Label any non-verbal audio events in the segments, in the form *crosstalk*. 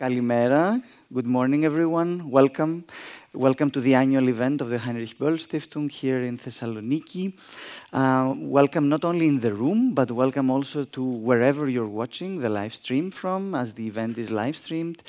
Kalimera. Good morning, everyone. Welcome. Welcome to the annual event of the Heinrich Böll Stiftung here in Thessaloniki. Uh, welcome not only in the room, but welcome also to wherever you're watching the live stream from, as the event is live streamed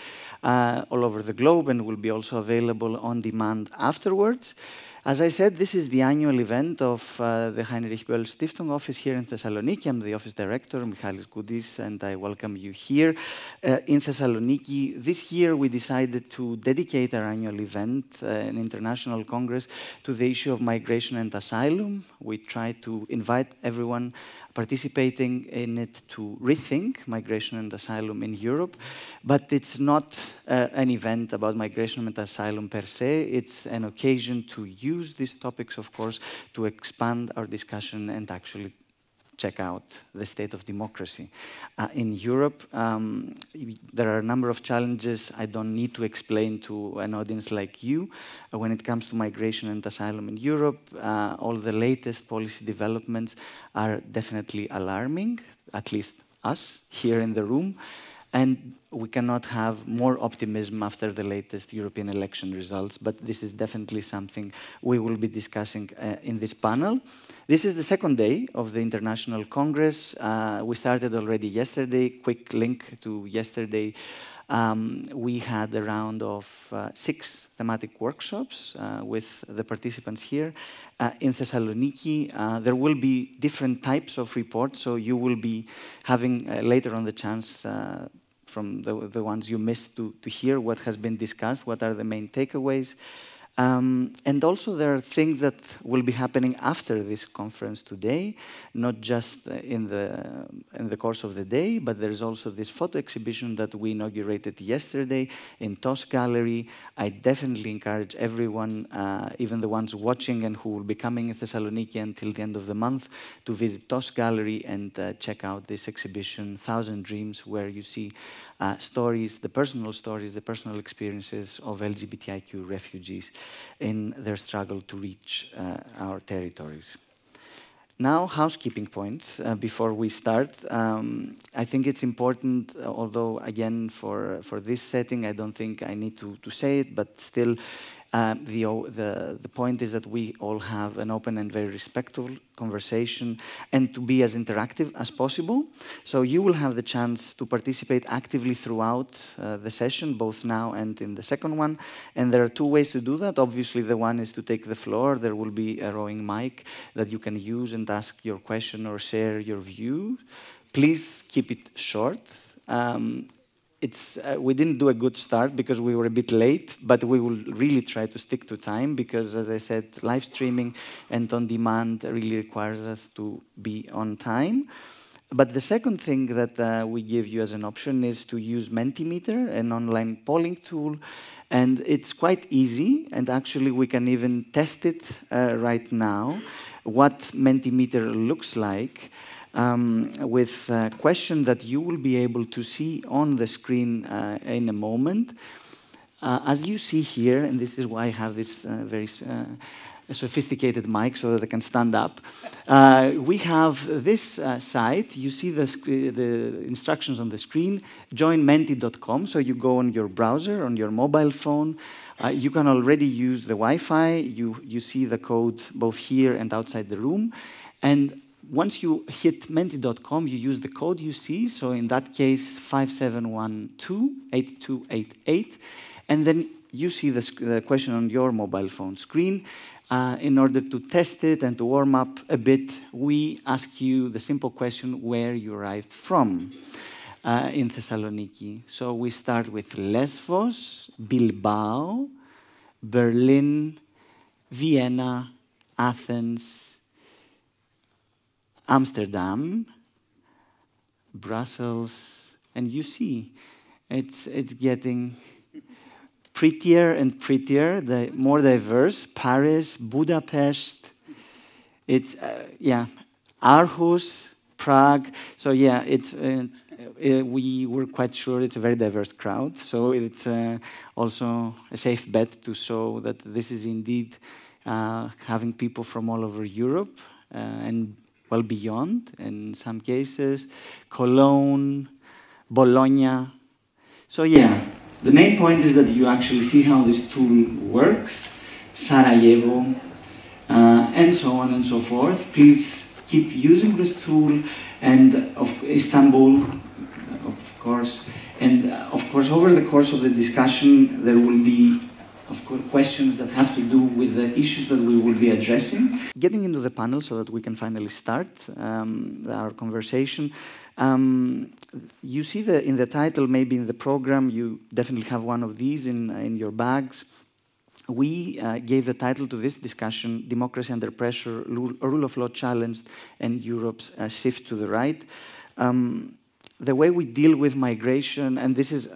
uh, all over the globe and will be also available on demand afterwards. As I said, this is the annual event of uh, the Heinrich Böll Stiftung office here in Thessaloniki. I'm the office director, Michalis Goudis, and I welcome you here uh, in Thessaloniki. This year we decided to dedicate our annual event, uh, an international congress, to the issue of migration and asylum. We try to invite everyone participating in it to rethink migration and asylum in Europe. But it's not uh, an event about migration and asylum per se. It's an occasion to use these topics, of course, to expand our discussion and actually check out the state of democracy. Uh, in Europe, um, there are a number of challenges I don't need to explain to an audience like you. Uh, when it comes to migration and asylum in Europe, uh, all the latest policy developments are definitely alarming, at least us here in the room. And we cannot have more optimism after the latest European election results, but this is definitely something we will be discussing uh, in this panel. This is the second day of the International Congress. Uh, we started already yesterday. Quick link to yesterday. Um, we had a round of uh, six thematic workshops uh, with the participants here. Uh, in Thessaloniki, uh, there will be different types of reports, so you will be having uh, later on the chance uh, from the, the ones you missed to, to hear what has been discussed, what are the main takeaways. Um, and also there are things that will be happening after this conference today, not just in the, in the course of the day, but there's also this photo exhibition that we inaugurated yesterday in TOS Gallery. I definitely encourage everyone, uh, even the ones watching and who will be coming in Thessaloniki until the end of the month, to visit TOS Gallery and uh, check out this exhibition, Thousand Dreams, where you see uh, stories, the personal stories, the personal experiences of LGBTIQ refugees in their struggle to reach uh, our territories. Now, housekeeping points uh, before we start. Um, I think it's important, although again, for, for this setting, I don't think I need to, to say it, but still, uh, the, the, the point is that we all have an open and very respectful conversation and to be as interactive as possible. So you will have the chance to participate actively throughout uh, the session, both now and in the second one. And there are two ways to do that. Obviously, the one is to take the floor. There will be a rowing mic that you can use and ask your question or share your view. Please keep it short. Um, it's, uh, we didn't do a good start because we were a bit late, but we will really try to stick to time because, as I said, live streaming and on demand really requires us to be on time. But the second thing that uh, we give you as an option is to use Mentimeter, an online polling tool. And it's quite easy, and actually we can even test it uh, right now, what Mentimeter looks like um, with a question that you will be able to see on the screen uh, in a moment. Uh, as you see here, and this is why I have this uh, very uh, sophisticated mic so that I can stand up, uh, we have this uh, site. You see the, the instructions on the screen, joinmenti.com. So you go on your browser, on your mobile phone, you can already use the Wi-Fi. You, you see the code both here and outside the room. And once you hit menti.com, you use the code you see. So in that case, 5712-8288. And then you see the, question on your mobile phone screen. Uh, in order to test it and to warm up a bit, we ask you the simple question where you arrived from uh, in Thessaloniki. So we start with Lesvos, Bilbao, Berlin, Vienna, Athens, Amsterdam, Brussels, and you see it's, it's getting prettier and prettier, the more diverse. Paris, Budapest, it's, uh, yeah, Aarhus, Prague. So yeah, it's, uh, uh, we were quite sure it's a very diverse crowd. So it's uh, also a safe bet to show that this is indeed uh, having people from all over Europe uh, and well beyond in some cases, Cologne, Bologna. So yeah, the main point is that you actually see how this tool works, Sarajevo, uh, and so on and so forth. Please keep using this tool, and of Istanbul, of course, and uh, of course, over the course of the discussion, there will be of questions that have to do with the issues that we will be addressing. Getting into the panel so that we can finally start um, our conversation. Um, you see the, in the title, maybe in the program, you definitely have one of these in, in your bags. We uh, gave the title to this discussion, Democracy Under Pressure, Rule of Law Challenged, and Europe's uh, Shift to the Right. Um, the way we deal with migration, and this is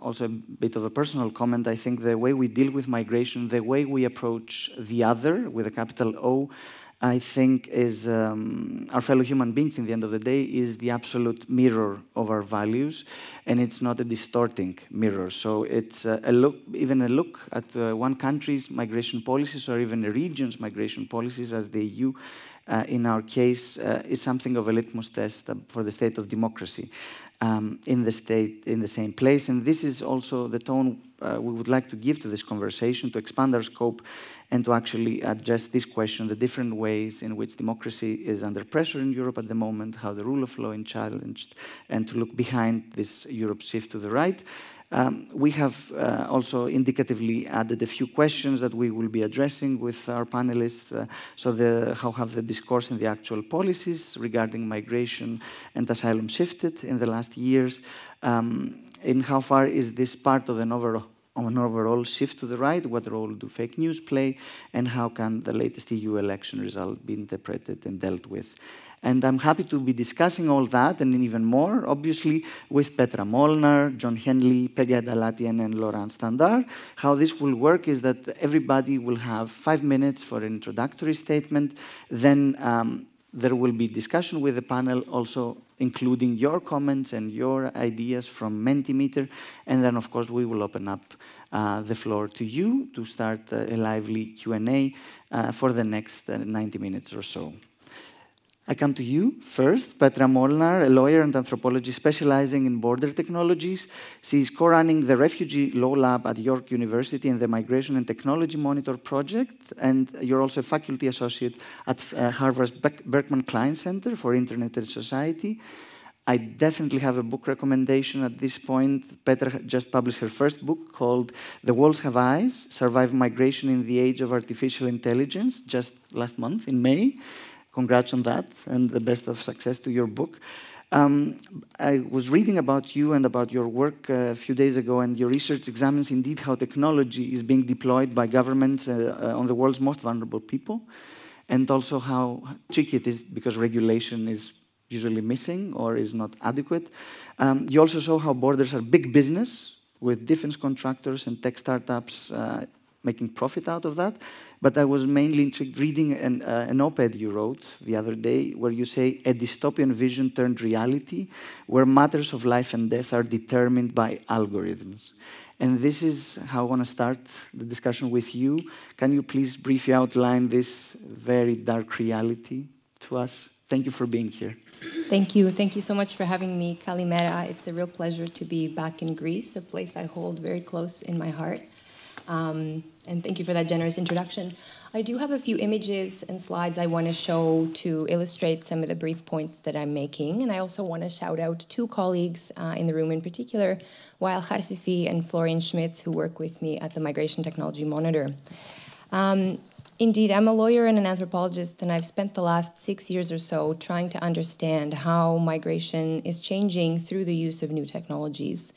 also a bit of a personal comment, I think the way we deal with migration, the way we approach the other with a capital O, I think is um, our fellow human beings in the end of the day is the absolute mirror of our values and it's not a distorting mirror. So it's a, look, even a look at uh, one country's migration policies or even a region's migration policies as the EU uh, in our case, uh, is something of a litmus test for the state of democracy um, in the state, in the same place. And this is also the tone uh, we would like to give to this conversation to expand our scope and to actually address this question, the different ways in which democracy is under pressure in Europe at the moment, how the rule of law is challenged, and to look behind this Europe shift to the right. Um, we have uh, also indicatively added a few questions that we will be addressing with our panelists. Uh, so the, how have the discourse and the actual policies regarding migration and asylum shifted in the last years? Um, and how far is this part of an overall, an overall shift to the right? What role do fake news play? And how can the latest EU election result be interpreted and dealt with? And I'm happy to be discussing all that and even more, obviously, with Petra Molnar, Jon Henley, Pegah Edalatian, and Laurent Standaert. How this will work is that everybody will have five minutes for an introductory statement. Then um, there will be discussion with the panel, also including your comments and your ideas from Mentimeter. And then, of course, we will open up uh, the floor to you to start uh, a lively Q&A uh, for the next uh, 90 minutes or so. I come to you first, Petra Molnar, a lawyer and anthropologist specializing in border technologies. She is co-running the Refugee Law Lab at York University and the Migration and Technology Monitor project, and you're also a faculty associate at uh, Harvard's Berkman Klein Center for Internet and Society. I definitely have a book recommendation at this point. Petra just published her first book called The Walls Have Eyes, Survive Migration in the Age of Artificial Intelligence, just last month in May. Congrats on that, and the best of success to your book. Um, I was reading about you and about your work uh, a few days ago, and your research examines indeed how technology is being deployed by governments uh, uh, on the world's most vulnerable people, and also how tricky it is because regulation is usually missing or is not adequate. Um, you also show how borders are big business with defense contractors and tech startups uh, making profit out of that, but I was mainly intrigued reading an, uh, an op-ed you wrote the other day where you say a dystopian vision turned reality where matters of life and death are determined by algorithms. And this is how I want to start the discussion with you. Can you please briefly outline this very dark reality to us? Thank you for being here. Thank you. Thank you so much for having me, Kalimera. It's a real pleasure to be back in Greece, a place I hold very close in my heart. Um, and thank you for that generous introduction. I do have a few images and slides I want to show to illustrate some of the brief points that I'm making. And I also want to shout out two colleagues uh, in the room in particular, Wael Kharsifi and Florian Schmitz, who work with me at the Migration Technology Monitor. Um, Indeed, I'm a lawyer and an anthropologist, and I've spent the last six years or so trying to understand how migration is changing through the use of new technologies.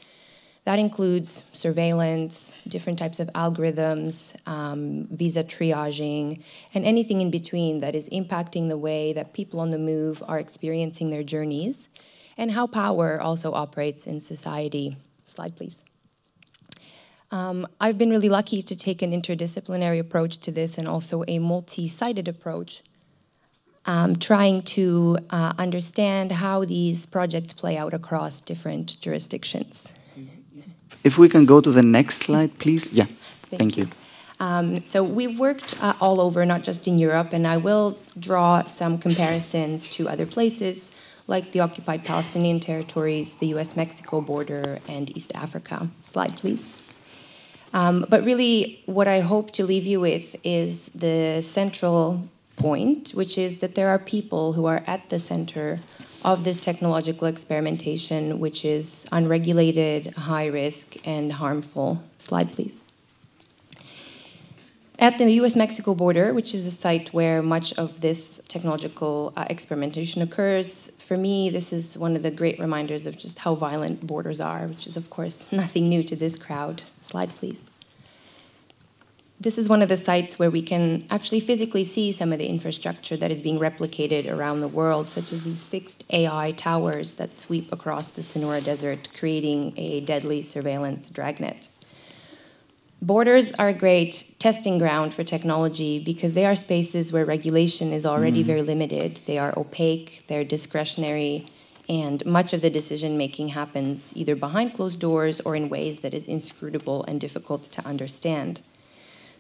That includes surveillance, different types of algorithms, um, visa triaging, and anything in between that is impacting the way that people on the move are experiencing their journeys, and how power also operates in society. Slide, please. Um, I've been really lucky to take an interdisciplinary approach to this and also a multi sided approach, um, trying to uh, understand how these projects play out across different jurisdictions. If we can go to the next slide, please. Yeah, thank, thank you. you. Um, so we've worked uh, all over, not just in Europe, and I will draw some comparisons to other places, like the occupied Palestinian territories, the US Mexico border, and East Africa. Slide, please. Um, but really, what I hope to leave you with is the central point, which is that there are people who are at the center of this technological experimentation, which is unregulated, high risk, and harmful. Slide, please. At the US Mexico border, which is a site where much of this technological uh, experimentation occurs, for me, this is one of the great reminders of just how violent borders are, which is, of course, *laughs* nothing new to this crowd. Slide, please. This is one of the sites where we can actually physically see some of the infrastructure that is being replicated around the world, such as these fixed AI towers that sweep across the Sonora Desert, creating a deadly surveillance dragnet. Borders are a great testing ground for technology because they are spaces where regulation is already mm. very limited. They are opaque, they're discretionary, and much of the decision making happens either behind closed doors or in ways that is inscrutable and difficult to understand.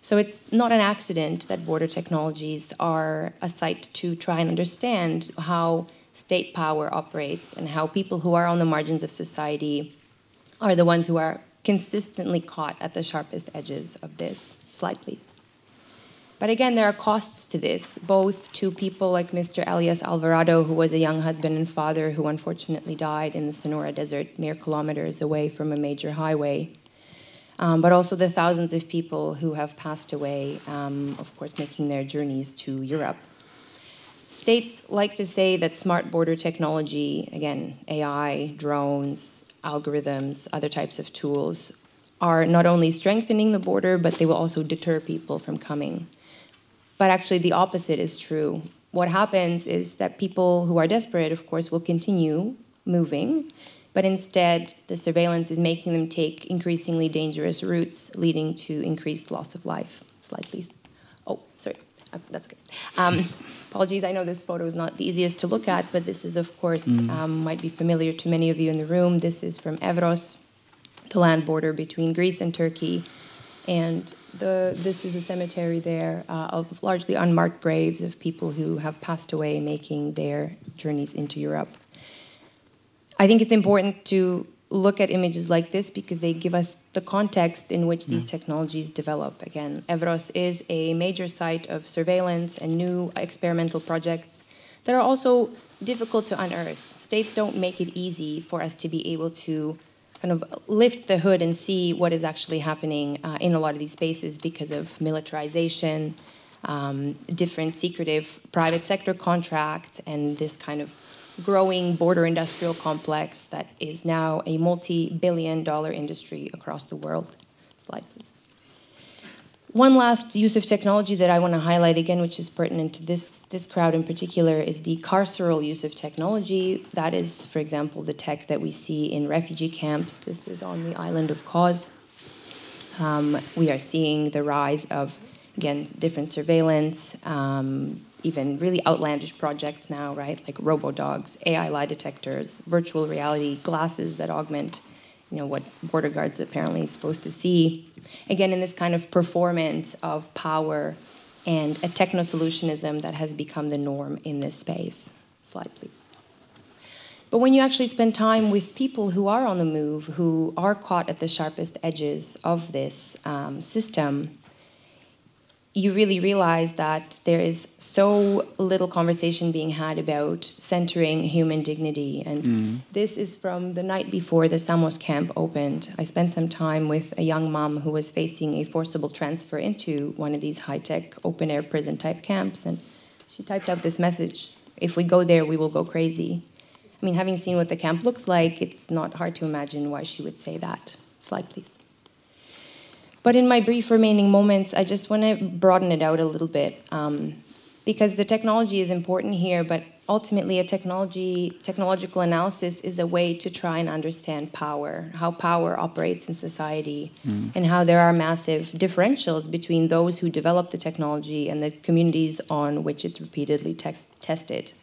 So it's not an accident that border technologies are a site to try and understand how state power operates and how people who are on the margins of society are the ones who are consistently caught at the sharpest edges of this. Slide, please. But again, there are costs to this, both to people like Mr. Elias Alvarado, who was a young husband and father who unfortunately died in the Sonora Desert, mere kilometers away from a major highway, um, but also the thousands of people who have passed away, um, of course, making their journeys to Europe. States like to say that smart border technology, again, AI, drones, algorithms, other types of tools, are not only strengthening the border, but they will also deter people from coming. But actually, the opposite is true. What happens is that people who are desperate, of course, will continue moving, but instead, the surveillance is making them take increasingly dangerous routes, leading to increased loss of life. Slide, please. Oh, sorry. Uh, that's okay. Um, *laughs* apologies, I know this photo is not the easiest to look at, but this is, of course, mm. um, might be familiar to many of you in the room. This is from Evros, the land border between Greece and Turkey. And the, this is a cemetery there uh, of largely unmarked graves of people who have passed away making their journeys into Europe. I think it's important to look at images like this because they give us the context in which these mm. technologies develop. Again, Evros is a major site of surveillance and new experimental projects that are also difficult to unearth. States don't make it easy for us to be able to kind of lift the hood and see what is actually happening uh, in a lot of these spaces because of militarization, um, different secretive private sector contracts, and this kind of growing border industrial complex that is now a multi billion dollar industry across the world. Slide, please. One last use of technology that I want to highlight again, which is pertinent to this, this crowd in particular, is the carceral use of technology. That is, for example, the tech that we see in refugee camps. This is on the island of Kos. Um, we are seeing the rise of, again, different surveillance, um, even really outlandish projects now, right? Like robo dogs, AI lie detectors, virtual reality glasses that augment, you know, what border guards apparently is supposed to see. Again, in this kind of performance of power and a techno solutionism that has become the norm in this space. Slide, please. But when you actually spend time with people who are on the move, who are caught at the sharpest edges of this um, system, you really realize that there is so little conversation being had about centering human dignity. And mm. this is from the night before the Samos camp opened. I spent some time with a young mom who was facing a forcible transfer into one of these high tech open air prison type camps. And she typed out this message If we go there, we will go crazy. I mean, having seen what the camp looks like, it's not hard to imagine why she would say that. Slide, please. But in my brief remaining moments, I just want to broaden it out a little bit um, because the technology is important here, but ultimately a technology technological analysis is a way to try and understand power, how power operates in society, mm. and how there are massive differentials between those who develop the technology and the communities on which it's repeatedly tested.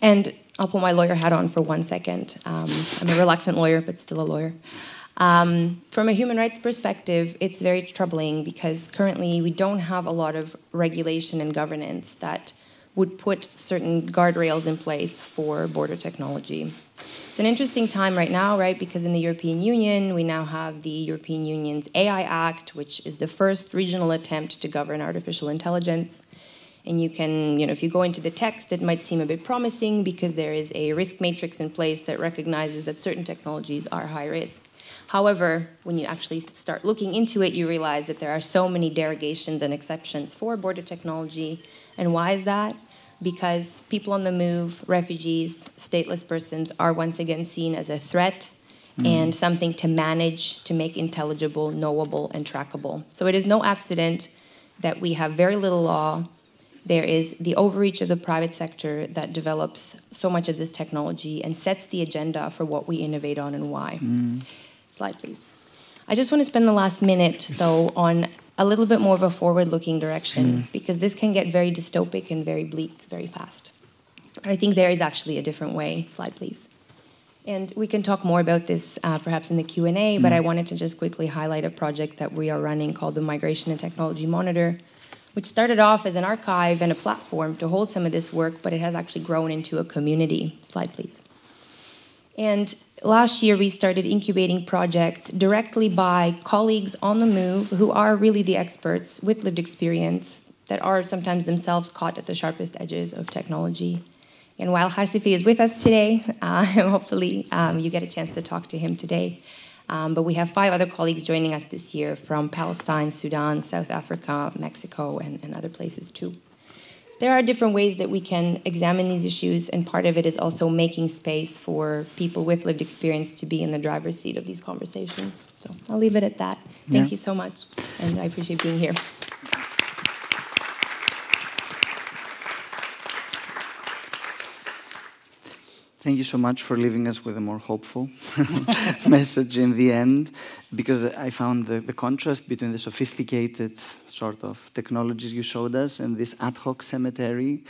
And I'll put my lawyer hat on for one second. Um, I'm a reluctant lawyer, but still a lawyer. Um, from a human rights perspective, it's very troubling because currently we don't have a lot of regulation and governance that would put certain guardrails in place for border technology. It's an interesting time right now, right? Because in the European Union, we now have the European Union's AI Act, which is the first regional attempt to govern artificial intelligence. And you can, you know, if you go into the text, it might seem a bit promising because there is a risk matrix in place that recognizes that certain technologies are high risk. However, when you actually start looking into it, you realize that there are so many derogations and exceptions for border technology. And why is that? Because people on the move, refugees, stateless persons are once again seen as a threat mm. and something to manage, to make intelligible, knowable, and trackable. So it is no accident that we have very little law there is the overreach of the private sector that develops so much of this technology and sets the agenda for what we innovate on and why. Mm. Slide, please. I just want to spend the last minute, though, on a little bit more of a forward looking direction mm. because this can get very dystopic and very bleak very fast. But I think there is actually a different way. Slide, please. And we can talk more about this uh, perhaps in the Q&A, mm. but I wanted to just quickly highlight a project that we are running called the Migration and Technology Monitor, which started off as an archive and a platform to hold some of this work, but it has actually grown into a community. Slide, please. And last year, we started incubating projects directly by colleagues on the move who are really the experts with lived experience that are sometimes themselves caught at the sharpest edges of technology. And Wael Kharsifi is with us today, *laughs* uh, *laughs* hopefully um, you get a chance to talk to him today. Um, but we have five other colleagues joining us this year from Palestine, Sudan, South Africa, Mexico, and, and other places too. There are different ways that we can examine these issues, and part of it is also making space for people with lived experience to be in the driver's seat of these conversations. So I'll leave it at that. Thank yeah. you so much, and I appreciate being here. Thank you so much for leaving us with a more hopeful *laughs* message in the end, because I found the, the, contrast between the sophisticated sort of technologies you showed us and this ad hoc cemetery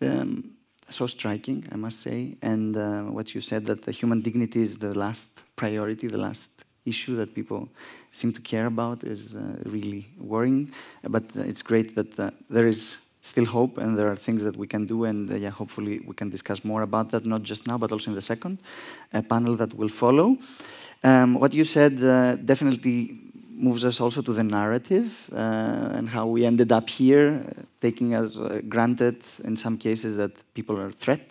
um, so striking, I must say. And uh, what you said that the human dignity is the last priority, the last issue that people seem to care about is uh, really worrying. But it's great that uh, there is still hope and there are things that we can do and uh, yeah, hopefully we can discuss more about that, not just now, but also in the second uh, panel that will follow. Um, what you said uh, definitely moves us also to the narrative uh, and how we ended up here, uh, taking as uh, granted in some cases that people are a threat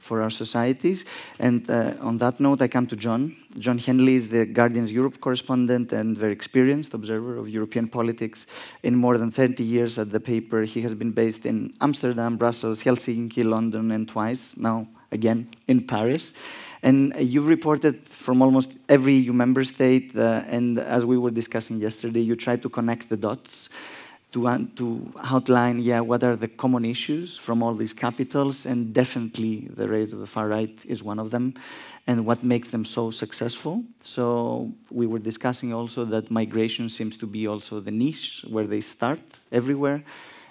for our societies. And uh, on that note, I come to Jon. Jon Henley is the Guardian's Europe correspondent and very experienced observer of European politics. In more than 30 years at the paper, he has been based in Amsterdam, Brussels, Helsinki, London, and twice now again in Paris. And you've reported from almost every EU member state, uh, and as we were discussing yesterday, you try to connect the dots to, to outline, yeah, what are the common issues from all these capitals, and definitely the rise of the far right is one of them, and what makes them so successful. So we were discussing also that migration seems to be also the niche where they start everywhere.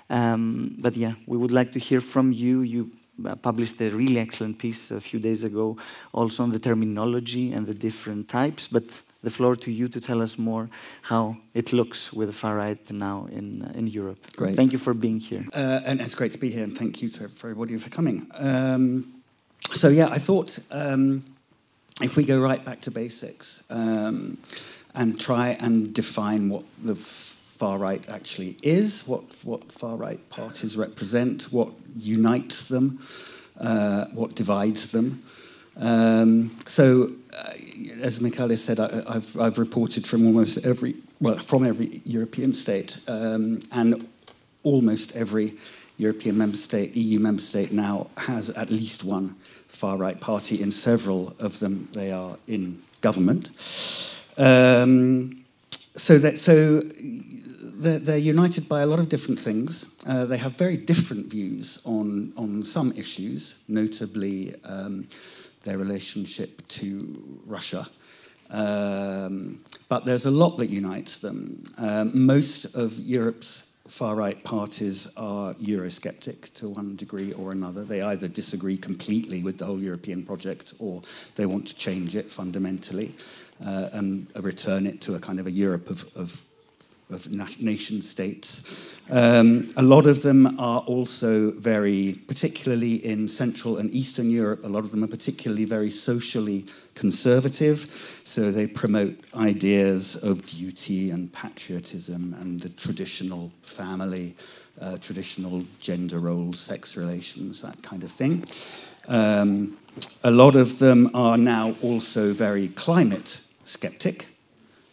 Um, but yeah, we would like to hear from you. You uh, published a really excellent piece a few days ago also on the terminology and the different types, but the floor to you to tell us more how it looks with the far right now in, uh, in Europe. Great. Thank you for being here. Uh, and it's great to be here, and thank you to, everybody for coming. Um, so, yeah, I thought um, if we go right back to basics um, and try and define what the far right actually is, what, what far right parties represent, what unites them, uh, what divides them. Um, so, uh, as Michalis said, I, have I've reported from almost every, well, from every European state, um, and almost every European member state, EU member state now has at least one far right party. In several of them, they are in government. Um, so that so they're, they're, united by a lot of different things. Uh, they have very different views on on some issues, notably. Um, their relationship to Russia. Um, but there's a lot that unites them. Um, most of Europe's far right parties are Eurosceptic to one degree or another. They either disagree completely with the whole European project or they want to change it fundamentally uh, and return it to a kind of a Europe of, of of nation states. Um, a lot of them are also very, particularly in Central and Eastern Europe, a lot of them are particularly very socially conservative. So they promote ideas of duty and patriotism and the traditional family, uh, traditional gender roles, sex relations, that kind of thing. Um, a lot of them are now also very climate skeptic,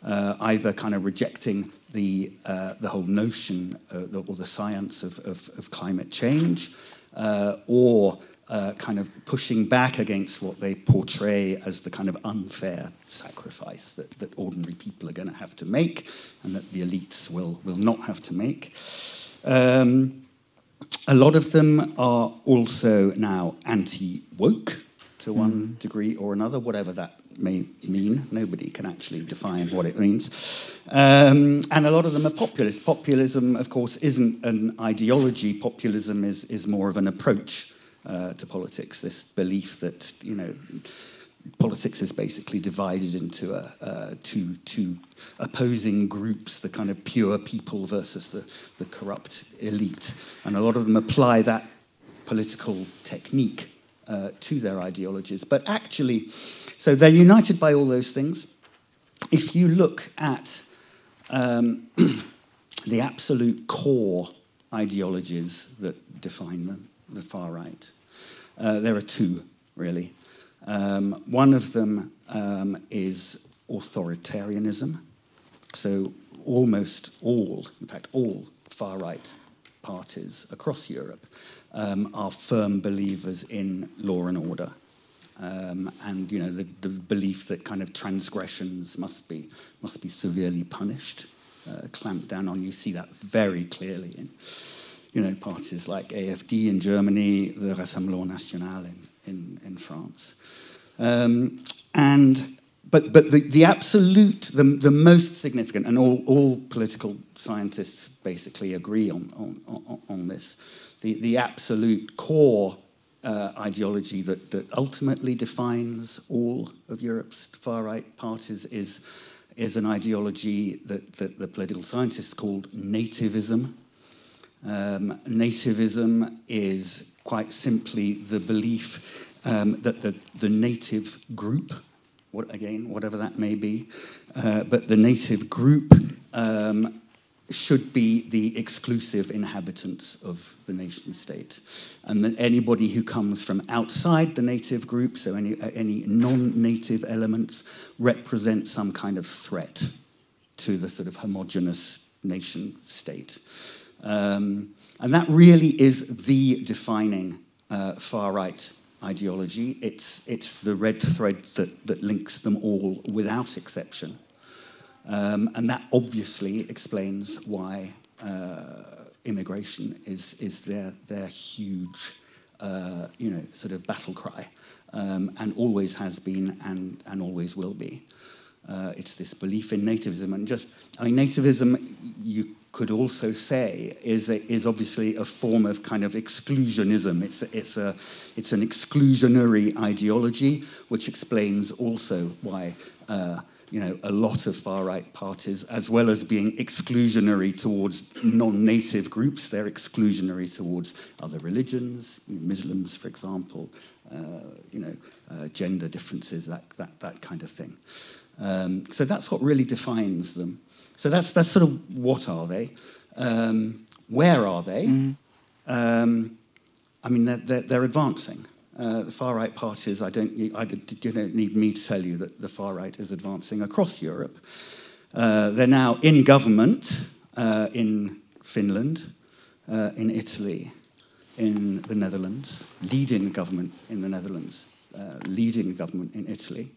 uh, either kind of rejecting the, uh, the whole notion uh, or the science of, of, of climate change, uh, or uh, kind of pushing back against what they portray as the kind of unfair sacrifice that, that ordinary people are going to have to make and that the elites will, will not have to make. Um, a lot of them are also now anti woke to one mm. degree or another, whatever that may mean. Nobody can actually define what it means. Um, and a lot of them are populist. Populism, of course, isn't an ideology. Populism is, is more of an approach uh, to politics. This belief that, you know, politics is basically divided into a, uh, two, two opposing groups, the kind of pure people versus the, the corrupt elite. And a lot of them apply that political technique uh, to their ideologies. But actually, so they're united by all those things. If you look at um, *clears throat* the absolute core ideologies that define them, the far right, uh, there are two, really. Um, one of them um, is authoritarianism. So almost all, in fact, all far right parties across Europe um, are firm believers in law and order. Um, and you know the, the, belief that kind of transgressions must be must be severely punished, uh, clamped down on. You see that very clearly in you know parties like AFD in Germany, the Rassemblement National in in, in France, um, and but but the, the absolute the, the most significant and all, all political scientists basically agree on on, on, on this the, the absolute core uh, ideology that, that ultimately defines all of Europe's far right parties is, is an ideology that, that the political scientists called nativism. Um, nativism is quite simply the belief um, that the, the native group, what, again, whatever that may be, uh, but the native group um, should be the exclusive inhabitants of the nation state. And that anybody who comes from outside the native group, so any, uh, any non native elements, represent some kind of threat to the sort of homogenous nation state. Um, and that really is the defining uh, far right ideology. It's, it's the red thread that, that links them all without exception. Um, and that obviously explains why uh, immigration is, is their, their huge, uh, you know, sort of battle cry, um, and always has been and, and always will be. Uh, it's this belief in nativism, and just, I mean, nativism, you could also say, is, a, is obviously a form of kind of exclusionism. It's, a, it's, a, it's an exclusionary ideology, which explains also why uh, you know, a lot of far-right parties, as well as being exclusionary towards non-native groups, they're exclusionary towards other religions, Muslims, for example, uh, you know, uh, gender differences, that, that, that kind of thing. Um, so that's what really defines them. So that's, that's sort of what are they? Um, where are they? Mm. Um, I mean, they're, they're, they're advancing. Uh, the far right parties, I don't, I don't need me to tell you that the far right is advancing across Europe. Uh, they're now in government uh, in Finland, uh, in Italy, in the Netherlands, leading government in the Netherlands, uh, leading government in Italy.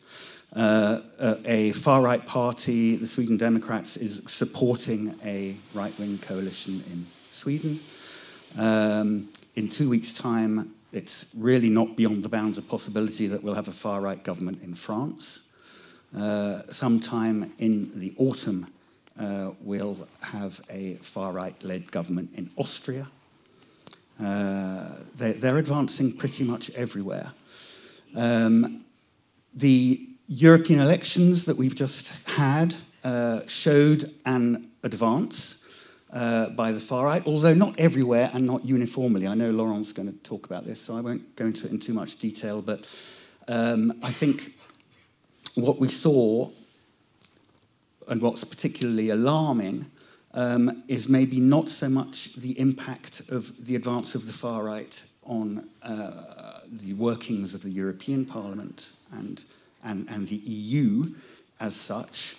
a far right party, the Sweden Democrats, is supporting a right wing coalition in Sweden. Um, in two weeks' time, it's really not beyond the bounds of possibility that we'll have a far right government in France. Uh, sometime in the autumn, uh, we'll have a far right led government in Austria. Uh, they're, they're, advancing pretty much everywhere. Um, the European elections that we've just had uh, showed an advance uh, by the far right, although not everywhere and not uniformly. I know Laurent's going to talk about this, so I won't go into it in too much detail, but um, I think what we saw and what's particularly alarming um, is maybe not so much the impact of the advance of the far right on uh, the workings of the European Parliament and, and, and the EU as such,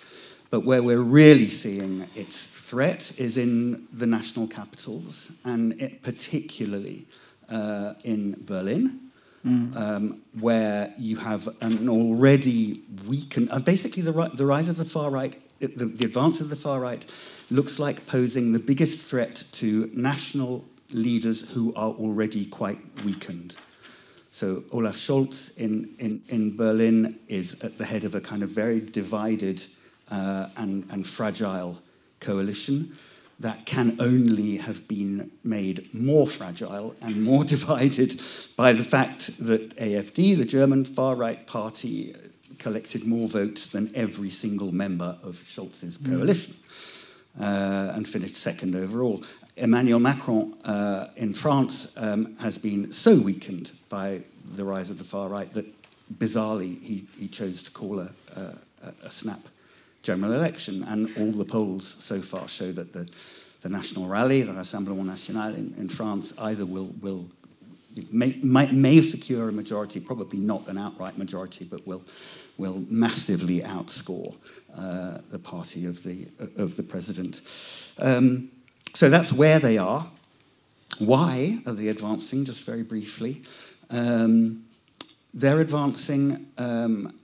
but where we're really seeing its threat is in the national capitals, and it particularly uh, in Berlin, mm. um, where you have an already weakened, uh, basically the, the rise of the far right, the, the advance of the far right looks like posing the biggest threat to national leaders who are already quite weakened. So Olaf Scholz in, in, in Berlin is at the head of a kind of very divided uh, and, and fragile coalition that can only have been made more fragile and more *laughs* divided by the fact that AFD, the German far right party, collected more votes than every single member of Scholz's mm. coalition uh, and finished second overall. Emmanuel Macron uh, in France um, has been so weakened by the rise of the far right that bizarrely he, he chose to call a, a, a snap general election. And all the polls so far show that the, the National Rally, the Rassemblement National in, in France, either will, will may, may, may secure a majority, probably not an outright majority, but will, will massively outscore uh, the party of the, of the president. Um, so that's where they are. Why are they advancing? Just very briefly. Um, they're advancing um,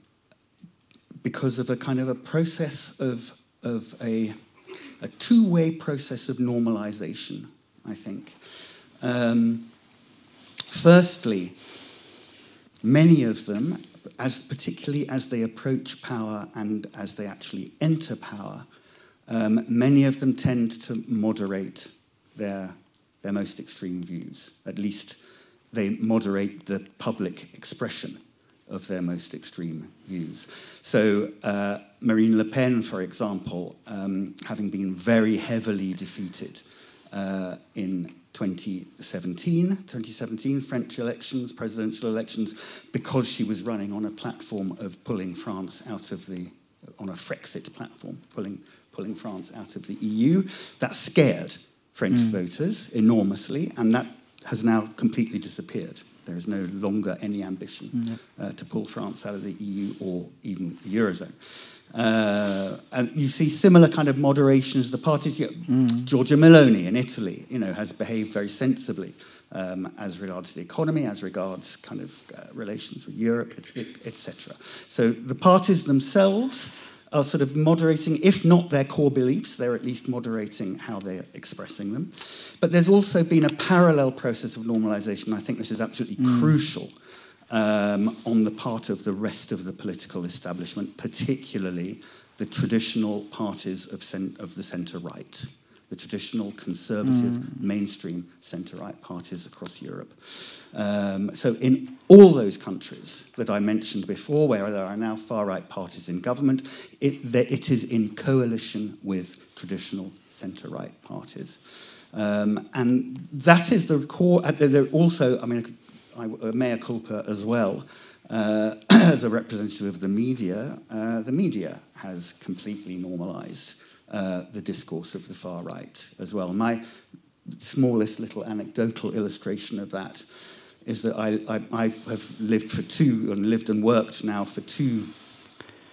because of a kind of a process of, of a, a two way process of normalization, I think. Um, firstly, many of them, as particularly as they approach power and as they actually enter power, um, many of them tend to moderate their, their most extreme views. At least they moderate the public expression of their most extreme views. So, uh, Marine Le Pen, for example, um, having been very heavily defeated uh, in 2017, 2017 French elections, presidential elections, because she was running on a platform of pulling France out of the, on a Frexit platform, pulling, pulling France out of the EU. That scared French mm. voters enormously, and that has now completely disappeared. There is no longer any ambition mm, uh, to pull France out of the EU or even the Eurozone. Uh, and you see similar kind of moderations. The parties, mm. Giorgia Meloni in Italy, you know, has behaved very sensibly um, as regards the economy, as regards kind of uh, relations with Europe, etc. Et so the parties themselves are sort of moderating, if not their core beliefs, they're at least moderating how they're expressing them. But there's also been a parallel process of normalization. I think this is absolutely mm. crucial um, on the part of the rest of the political establishment, particularly the traditional parties of, of the centre right the traditional conservative mm. mainstream centre-right parties across Europe. Um, so in all those countries that I mentioned before, where there are now far-right parties in government, it, it is in coalition with traditional centre-right parties. Um, and that is the core, uh, they're also, I mean, I, mea culpa as well, uh, *coughs* as a representative of the media, uh, the media has completely normalized uh, the discourse of the far right as well. My smallest little anecdotal illustration of that is that I, I, I, have lived for two and lived and worked now for two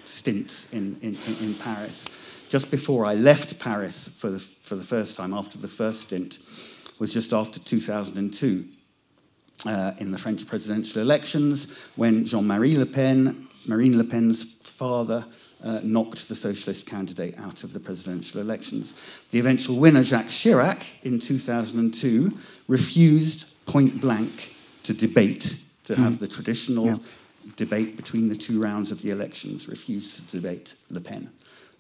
stints in, in, in Paris. Just before I left Paris for the, for the first time, after the first stint, was just after 2002 uh, in the French presidential elections when Jean Marie Le Pen, Marine Le Pen's father, uh, knocked the socialist candidate out of the presidential elections. The eventual winner, Jacques Chirac, in 2002, refused point blank to debate, to have mm. the traditional yeah. debate between the two rounds of the elections, refused to debate Le Pen.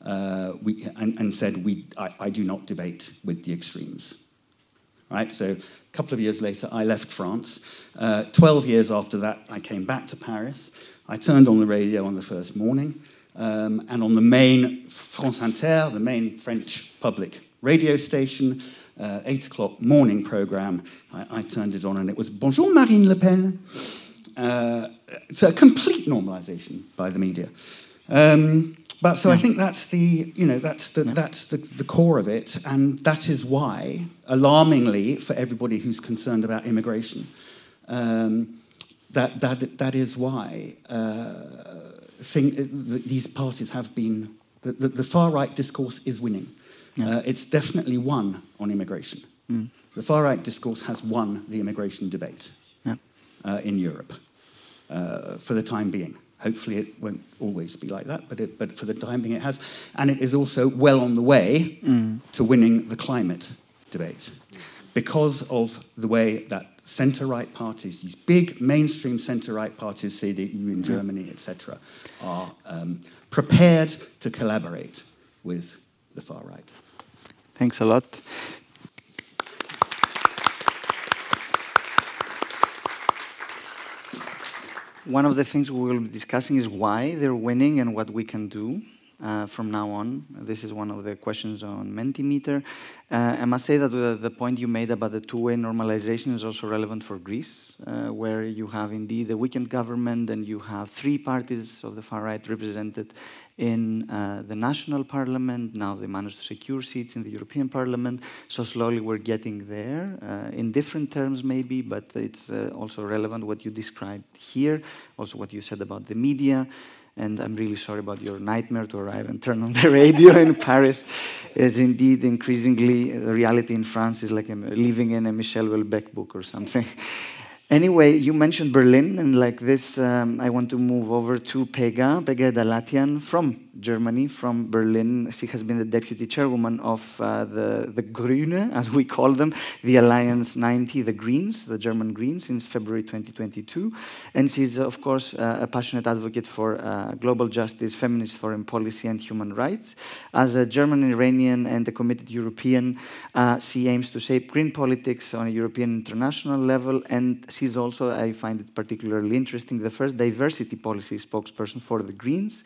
Uh, we, and, and, said, we, I, I do not debate with the extremes. Right? So a couple of years later, I left France. Uh, 12 years after that, I came back to Paris. I turned on the radio on the first morning Um, and on the main France Inter, the main French public radio station, uh, 8 o'clock morning program, I, I, turned it on and it was Bonjour Marine Le Pen. Uh, it's a complete normalization by the media. Um, but so. I think that's the you know that's the that's the, the core of it, and that is why, alarmingly for everybody who's concerned about immigration, um, that that that is why uh, thing, these parties have been the, the, the, far right discourse is winning. Yeah. Uh, it's definitely won on immigration. Mm. The far right discourse has won the immigration debate uh, in Europe uh, for the time being. Hopefully, it won't always be like that, but, it, but for the time being, it has. And it is also well on the way mm. to winning the climate debate because of the way that centre right parties, these big mainstream centre right parties, CDU in Germany, etc., are um, prepared to collaborate with the far right. Thanks a lot. One of the things we will be discussing is why they're winning and what we can do uh, from now on. This is one of the questions on Mentimeter. Uh, I must say that the, the, point you made about the two-way normalization is also relevant for Greece, uh, where you have indeed a weakened government and you have three parties of the far right represented in uh, the national parliament. Now they managed to secure seats in the European Parliament. So slowly we're getting there, uh, in different terms maybe, but it's uh, also relevant what you described here, also what you said about the media. And I'm really sorry about your nightmare to arrive and turn on the *laughs* radio in Paris. Is indeed increasingly the reality in France is like living in a Michel Houellebecq book or something. *laughs* Anyway, you mentioned Berlin, and like this, um, I want to move over to Pega, Pegah Edalatian from Germany, from Berlin. She has been the deputy chairwoman of uh, the, the Grüne, *laughs* as we call them, the Alliance 90, the Greens, the German Greens, since February 2022. And she's, of course, uh, a passionate advocate for uh, global justice, feminist foreign policy, and human rights. As a German Iranian and a committed European, uh, she aims to shape green politics on a European international level and she's also, I find it particularly interesting, the first diversity policy spokesperson for the Greens.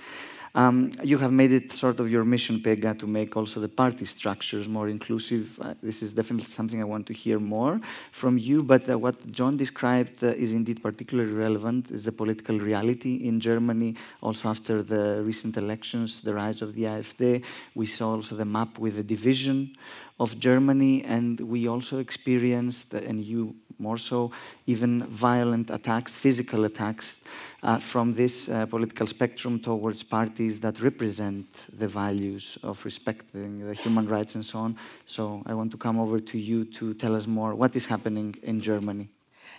Um, you have made it sort of your mission, Pegah, to make also the party structures more inclusive. Uh, this is definitely something I want to hear more from you. But uh, what Jon described uh, is indeed particularly relevant, is the political reality in Germany. Also after the recent elections, the rise of the AfD, we saw also the map with the division of Germany, and we also experienced, and you more so, even violent attacks, physical attacks uh, from this uh, political spectrum towards parties that represent the values of respecting the human rights and so on. So I want to come over to you to tell us more what is happening in Germany.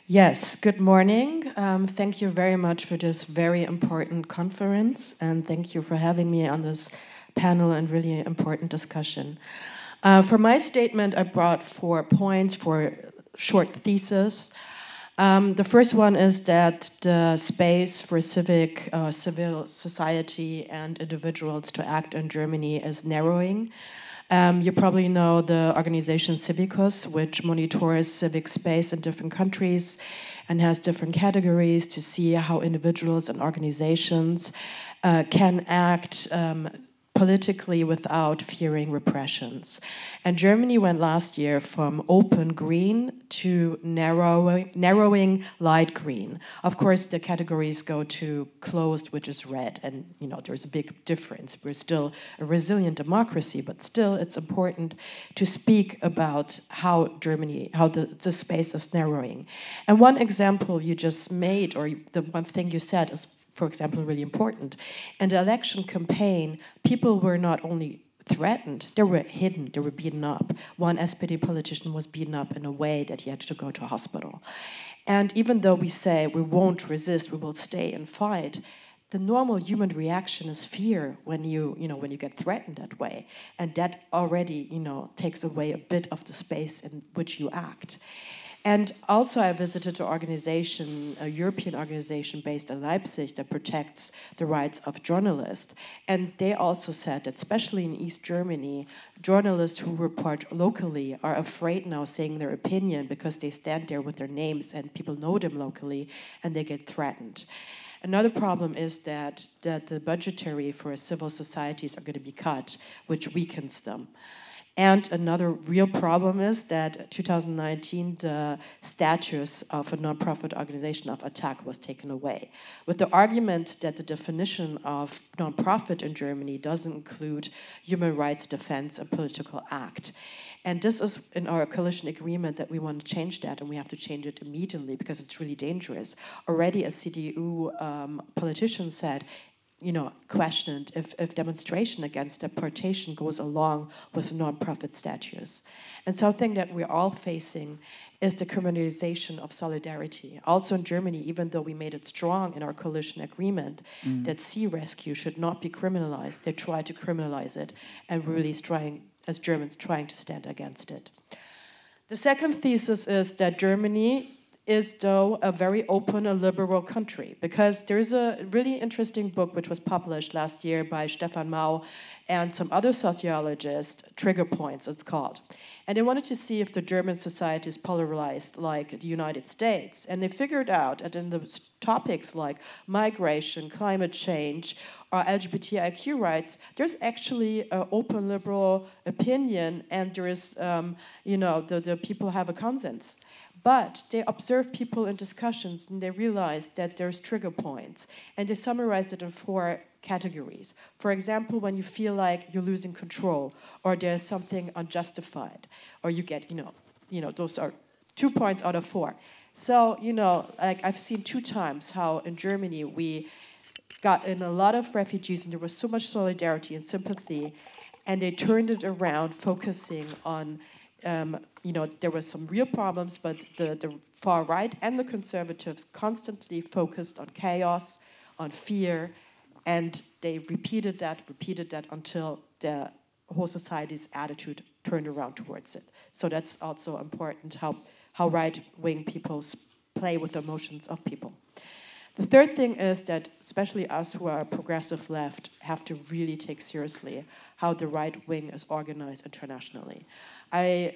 Yes, good morning. Um, thank you very much for this very important conference, and thank you for having me on this panel and really important discussion. Uh, for my statement, I brought four points for short thesis. Um, the first one is that the space for civic, uh, civil society and individuals to act in Germany is narrowing. Um, you probably know the organization Civicus, which monitors civic space in different countries and has different categories to see how individuals and organizations uh, can act um, politically without fearing repressions. And Germany went last year from open green to narrowing, narrowing light green. Of course, the categories go to closed, which is red, and you know there's a big difference. We're still a resilient democracy, but still, it's important to speak about how Germany, how the, the space is narrowing. And one example you just made, or the one thing you said, is for example, really important. And the election campaign, people were not only threatened, they were hidden, they were beaten up. One SPD politician was beaten up in a way that he had to go to hospital. And even though we say we won't resist, we will stay and fight, the normal human reaction is fear when you, you know, when you get threatened that way. And that already, you know, takes away a bit of the space in which you act. And also, I visited an organization, a European organization based in Leipzig that protects the rights of journalists. And they also said that, especially in East Germany, journalists who report locally are afraid now saying their opinion because they stand there with their names and people know them locally and they get threatened. Another problem is that, that the budgetary for civil societies are going to be cut, which weakens them. And another real problem is that 2019, the status of a nonprofit organization of Attac was taken away, with the argument that the definition of nonprofit in Germany doesn't include human rights defense and political act. And this is in our coalition agreement that we want to change that, and we have to change it immediately because it's really dangerous. Already, a CDU um, politician said you know, questioned if, if demonstration against deportation goes along with nonprofit status. And something that we're all facing is the criminalization of solidarity. Also in Germany, even though we made it strong in our coalition agreement mm. that sea rescue should not be criminalized, they try to criminalize it and really trying, as Germans, trying to stand against it. The second thesis is that Germany is, though, a very open and liberal country because there's a really interesting book which was published last year by Steffen Mau and some other sociologists, Trigger Points, it's called. And they wanted to see if the German society is polarized like the United States. And they figured out that in the topics like migration, climate change, or LGBTIQ rights, there's actually an open liberal opinion, and there is, um, you know, the, the people have a consensus. But they observe people in discussions and they realize that there's trigger points. And they summarize it in four categories. For example, when you feel like you're losing control or there's something unjustified, or you get, you know, you know, those are two points out of four. So, you know, like I've seen two times how in Germany we got in a lot of refugees and there was so much solidarity and sympathy, and they turned it around, focusing on um, you know, there were some real problems, but the, the far right and the conservatives constantly focused on chaos, on fear, and they repeated that, repeated that until the whole society's attitude turned around towards it. So that's also important how, how right wing people play with the emotions of people. The third thing is that, especially us who are progressive left, have to really take seriously how the right wing is organized internationally. I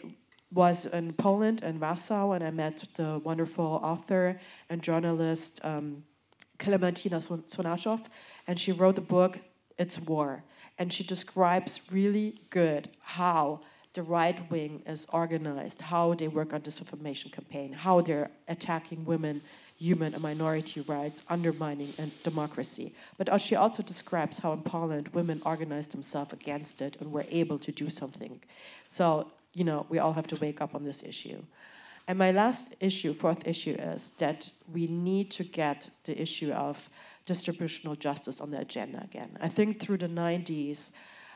was in Poland and Warsaw and I met the wonderful author and journalist um, Klementyna Suchanow, and she wrote the book It's War. And she describes really good how the right wing is organized, how they work on disinformation campaign, how they're attacking women, human and minority rights, undermining and democracy. But she also describes how in Poland women organized themselves against it and were able to do something. So you know, we all have to wake up on this issue. And my last issue, fourth issue, is that we need to get the issue of distributional justice on the agenda again. I think through the 90s,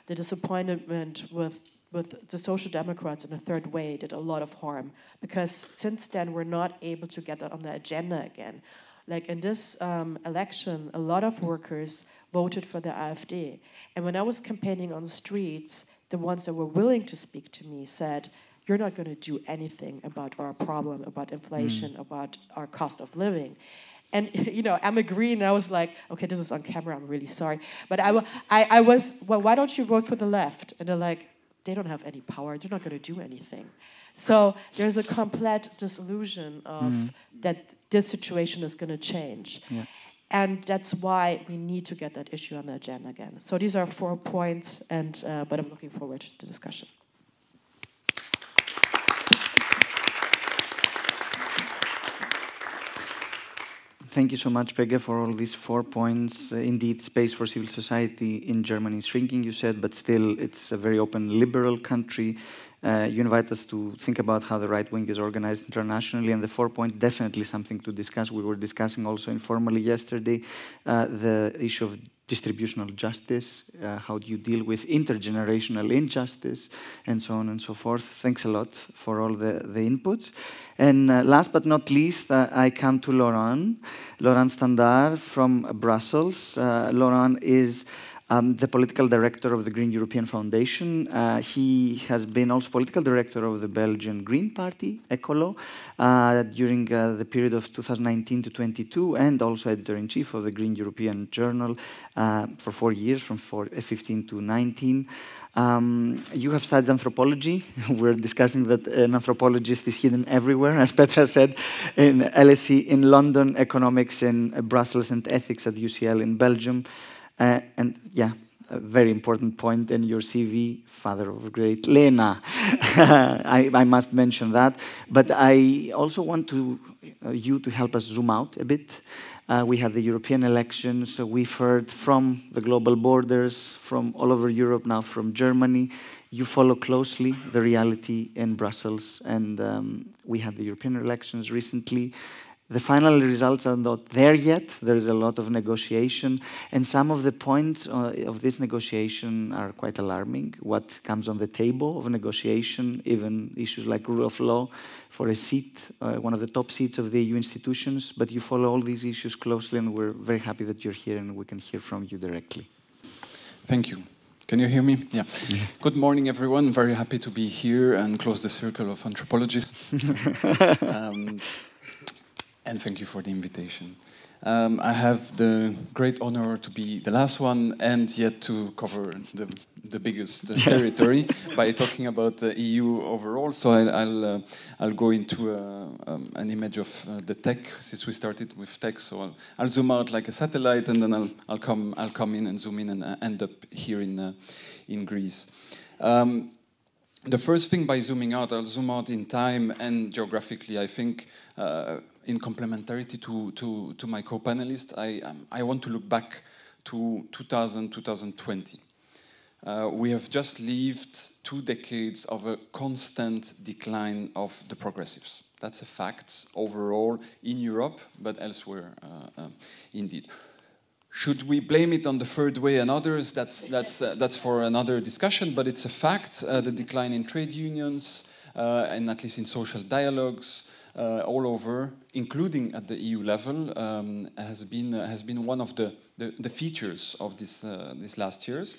the disappointment with with the Social Democrats in the third way did a lot of harm because since then we're not able to get that on the agenda again. Like in this um, election, a lot of workers voted for the AfD. And when I was campaigning on the streets, the ones that were willing to speak to me said, You're not going to do anything about our problem, about inflation, mm. about our cost of living. And *laughs* you know, I'm agreeing. And I was like, okay, this is on camera. I'm really sorry, but I, I, I was. Well, why don't you vote for the left? And they're like, they don't have any power. They're not going to do anything. So there's a complete disillusion of mm. that this situation is going to change. Yeah. And that's why we need to get that issue on the agenda again. So these are four points, and uh, but I'm looking forward to the discussion. Thank you so much, Pegah, for all these four points. Uh, indeed, space for civil society in Germany is shrinking, you said, but still it's a very open liberal country. Uh, you invite us to think about how the right wing is organized internationally, and the four point definitely something to discuss. We were discussing also informally yesterday uh, the issue of distributional justice, uh, how do you deal with intergenerational injustice, and so on and so forth. Thanks a lot for all the, the inputs. And uh, last but not least, uh, I come to Laurent, Laurent Standaert from Brussels. Uh, Laurent is um, the political director of the Green European Foundation. Uh, he has been also political director of the Belgian Green Party, Ecolo, uh, during uh, the period of 2019 to 22, and also editor-in-chief of the Green European Journal uh, for four years, from four, uh, 15 to 19. Um, you have studied anthropology. *laughs* We're discussing that an anthropologist is hidden everywhere, as Petra said, in LSE in London, economics in Brussels, and ethics at UCL in Belgium. Uh, and yeah, a very important point in your CV, father of great Lena. *laughs* I, I, must mention that. But I also want to, uh, you to help us zoom out a bit. Uh, we had the European elections. So we've heard from the global borders, from all over Europe, now from Germany. You follow closely the reality in Brussels. And um, we had the European elections recently. The final results are not there yet. There is a lot of negotiation. And some of the points uh, of this negotiation are quite alarming. What comes on the table of negotiation, even issues like rule of law for a seat, uh, one of the top seats of the EU institutions. But you follow all these issues closely, and we're very happy that you're here and we can hear from you directly. Thank you. Can you hear me? Yeah. yeah. Good morning, everyone. Very happy to be here and close the circle of anthropologists. *laughs* um, and thank you for the invitation. Um, I have the great honor to be the last one and yet to cover the, the biggest *laughs* territory by talking about the EU overall. So I'll, I'll, uh, I'll go into uh, um, an image of uh, the tech, since we started with tech. So I'll, I'll, zoom out like a satellite and then I'll, I'll, come, I'll come in and zoom in and uh, end up here in, uh, in Greece. Um, the first thing by zooming out, I'll zoom out in time and geographically. I think uh, in complementarity to, to, to my co-panelist, I, um, I want to look back to 2000, 2020. Uh, we have just lived two decades of a constant decline of the progressives. That's a fact overall in Europe, but elsewhere uh, uh, indeed. Should we blame it on the third way and others? That's, that's, uh, that's for another discussion, but it's a fact. Uh, the decline in trade unions, uh, and at least in social dialogues, all over, including at the EU level, um, has been uh, has been one of the, the, the features of this uh, these last years.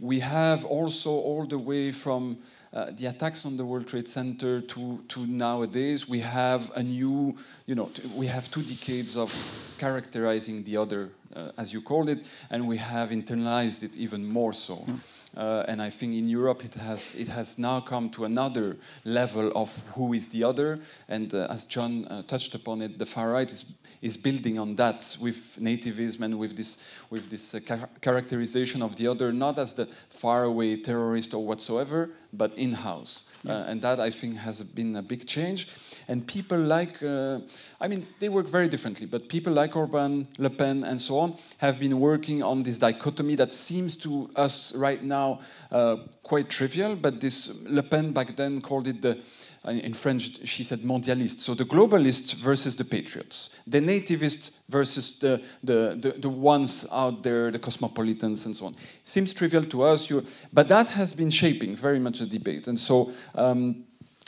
We have also all the way from uh, the attacks on the World Trade Center to, to nowadays, we have a new, you know, we have two decades of characterizing the other, uh, as you called it, and we have internalized it even more so. Mm. Uh, and I think in Europe it has, it has now come to another level of who is the other. And uh, as Jon uh, touched upon it, the far right is, is building on that with nativism and with this, with this uh, char characterization of the other, not as the faraway terrorist or whatsoever, but in house. Yeah. Uh, and that I think has been a big change. And people like, uh, I mean, they work very differently, but people like Orban, Le Pen, and so on have been working on this dichotomy that seems to us right now uh, quite trivial, but this Le Pen back then called it the in French, she said mondialist. So the globalists versus the patriots, the nativists versus the, the, the, the, ones out there, the cosmopolitans and so on. Seems trivial to us, but that has been shaping very much the debate. And so um,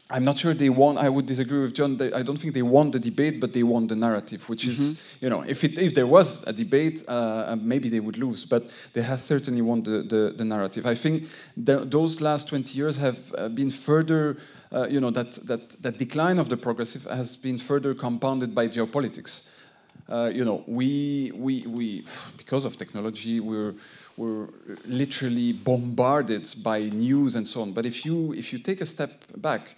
I'm not sure they won. I would disagree with Jon. I don't think they won the debate, but they won the narrative, which mm -hmm. is, mm-hmm. you know, if, it, if there was a debate, uh, uh, maybe they would lose, but they have certainly won the, the, the narrative. I think the, those last 20 years have uh, been further, uh, you know, that, that, that decline of the progressive has been further compounded by geopolitics. Uh, you know, we, we, we, because of technology, we're, we're literally bombarded by news and so on. But if you, if you take a step back,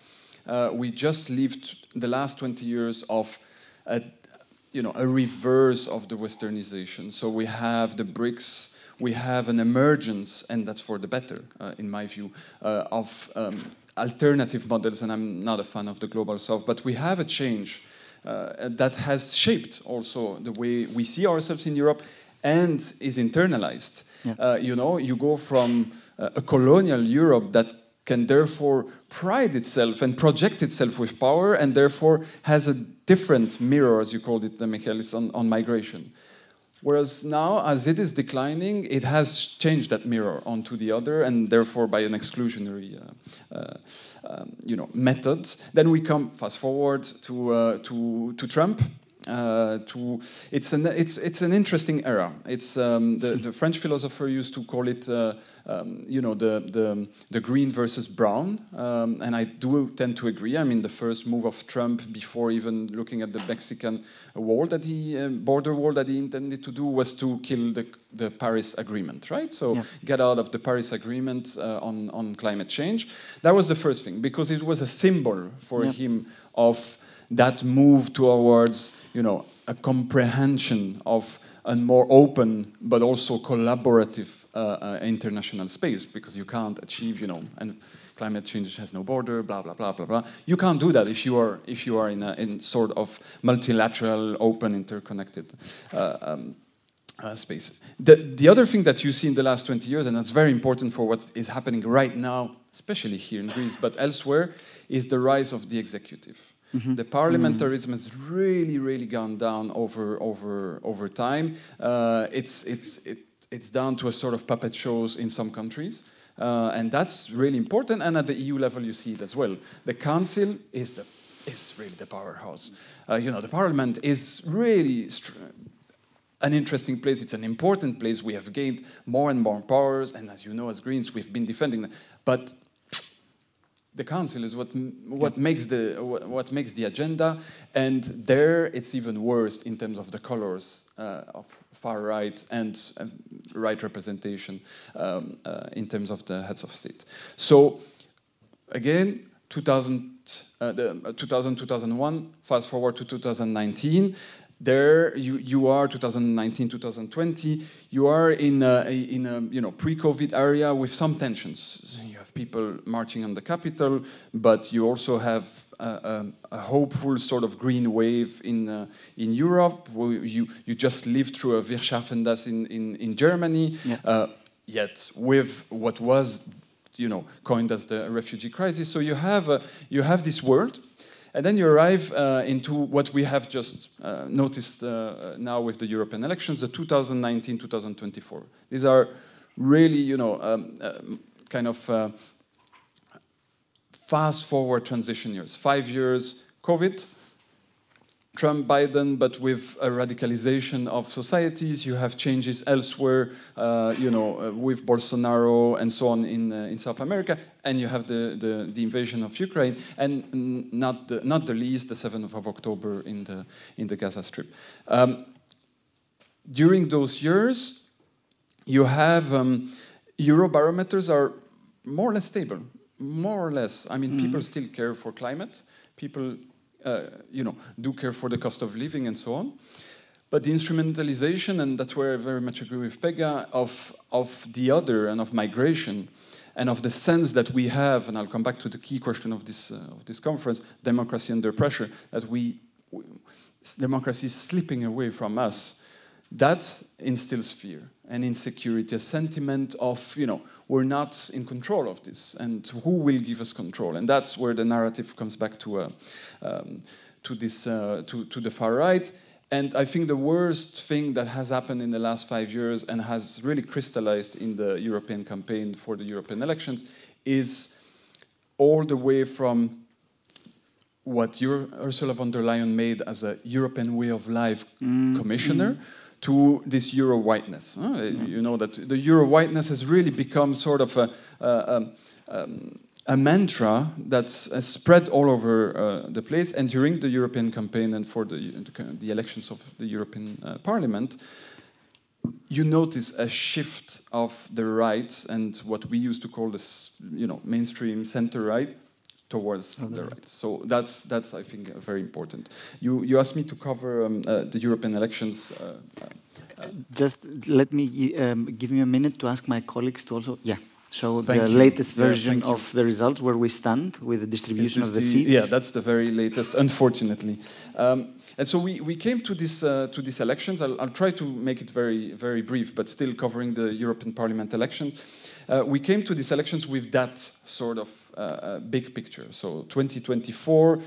uh, we just lived the last 20 years of a, you know, a reverse of the westernization. So we have the BRICS, we have an emergence, and that's for the better, uh, in my view, uh, of um, alternative models, and I'm not a fan of the global south, but we have a change uh, that has shaped also the way we see ourselves in Europe and is internalized. Yeah. Uh, you know, you go from uh, a colonial Europe that can therefore pride itself and project itself with power and therefore has a different mirror, as you called it, Michalis, on, on migration. Whereas now, as it is declining, it has changed that mirror onto the other, and therefore by an exclusionary, uh, uh, um, you know, method. Then we come fast forward to uh, to, to Trump, uh, to it's an it's it's an interesting era. It's um, the, the French philosopher used to call it uh, um, you know the, the the green versus brown, um, and I do tend to agree. I mean the first move of Trump before even looking at the Mexican wall that he uh, border wall that he intended to do was to kill the the Paris Agreement, right? So yeah. get out of the Paris Agreement uh, on on climate change. That was the first thing because it was a symbol for yeah. him of that move towards you know a comprehension of a more open but also collaborative uh, uh, international space because you can't achieve you know and climate change has no border blah blah blah blah blah you can't do that if you are if you are in a in sort of multilateral open interconnected uh, um, uh, space. The, the other thing that you see in the last 20 years, and that's very important for what is happening right now, especially here in Greece, but elsewhere, is the rise of the executive. Mm-hmm. The parliamentarism mm-hmm. has really, really gone down over over over time. Uh, it's it's it, it's down to a sort of puppet shows in some countries. Uh, and that's really important. And at the EU level, you see it as well. The council is the is really the powerhouse. Uh, you know, the parliament is really an interesting place. It's an important place. We have gained more and more powers, and as you know, as Greens, we've been defending them. But the council is what what yeah. makes the what makes the agenda, and there it's even worse in terms of the colors uh, of far right and uh, right representation um, uh, in terms of the heads of state. So again, 2000, uh, the, 2000 2001. Fast forward to 2019 there you, you are 2019 2020 you are in a, in a you know pre-covid area with some tensions. You have people marching on the capital but you also have a, a, a hopeful sort of green wave in uh, in Europe. You you just lived through a Wir schaffen das in in, in Germany yeah. uh, yet with what was you know coined as the refugee crisis. So you have a, you have this world and then you arrive uh, into what we have just uh, noticed uh, now with the European elections, the 2019-2024. These are really, you know, um, uh, kind of uh, fast-forward transition years. Five years COVID, Trump Biden, but with a radicalization of societies. You have changes elsewhere, uh, you know, uh, with Bolsonaro and so on in, uh, in South America. And you have the, the, the invasion of Ukraine, and not the, not the least, the 7th of October in the, in the Gaza Strip. Um, during those years, you have um, Eurobarometers are more or less stable, more or less. I mean, mm. people still care for climate. People you know, do care for the cost of living and so on. But the instrumentalization, and that's where I very much agree with Pegah, of, of the other and of migration, and of the sense that we have, and I'll come back to the key question of this, uh, of this conference, democracy under pressure, that we, we, democracy is slipping away from us, that instills fear and insecurity, a sentiment of, you know, we're not in control of this, and who will give us control? And that's where the narrative comes back to, uh, um, to, this, uh, to, to the far right. And I think the worst thing that has happened in the last five years and has really crystallized in the European campaign for the European elections is all the way from what Ursula von der Leyen made as a European way of life mm. commissioner. Mm to this Euro whiteness. Uh. You know that the Euro whiteness has really become sort of a, a, um, a mantra that's uh, spread all over uh, the place. And during the European campaign and for the, the elections of the European uh, Parliament, you notice a shift of the right and what we used to call this, you know, mainstream center right towards the right. So that's that's I think uh, very important. You you asked me to cover um, uh, the European elections. Uh, uh, Just let me um, give me a minute to ask my colleagues to also yeah. So thank the you. latest version yeah, of the results, where we stand with the distribution of the, the, seats. Yeah, that's the very latest, unfortunately. Um, and so we, we came to this uh, to these elections. I'll, I'll, try to make it very very brief, but still covering the European Parliament elections. Uh, we came to these elections with that sort of uh, uh big picture. So 2024.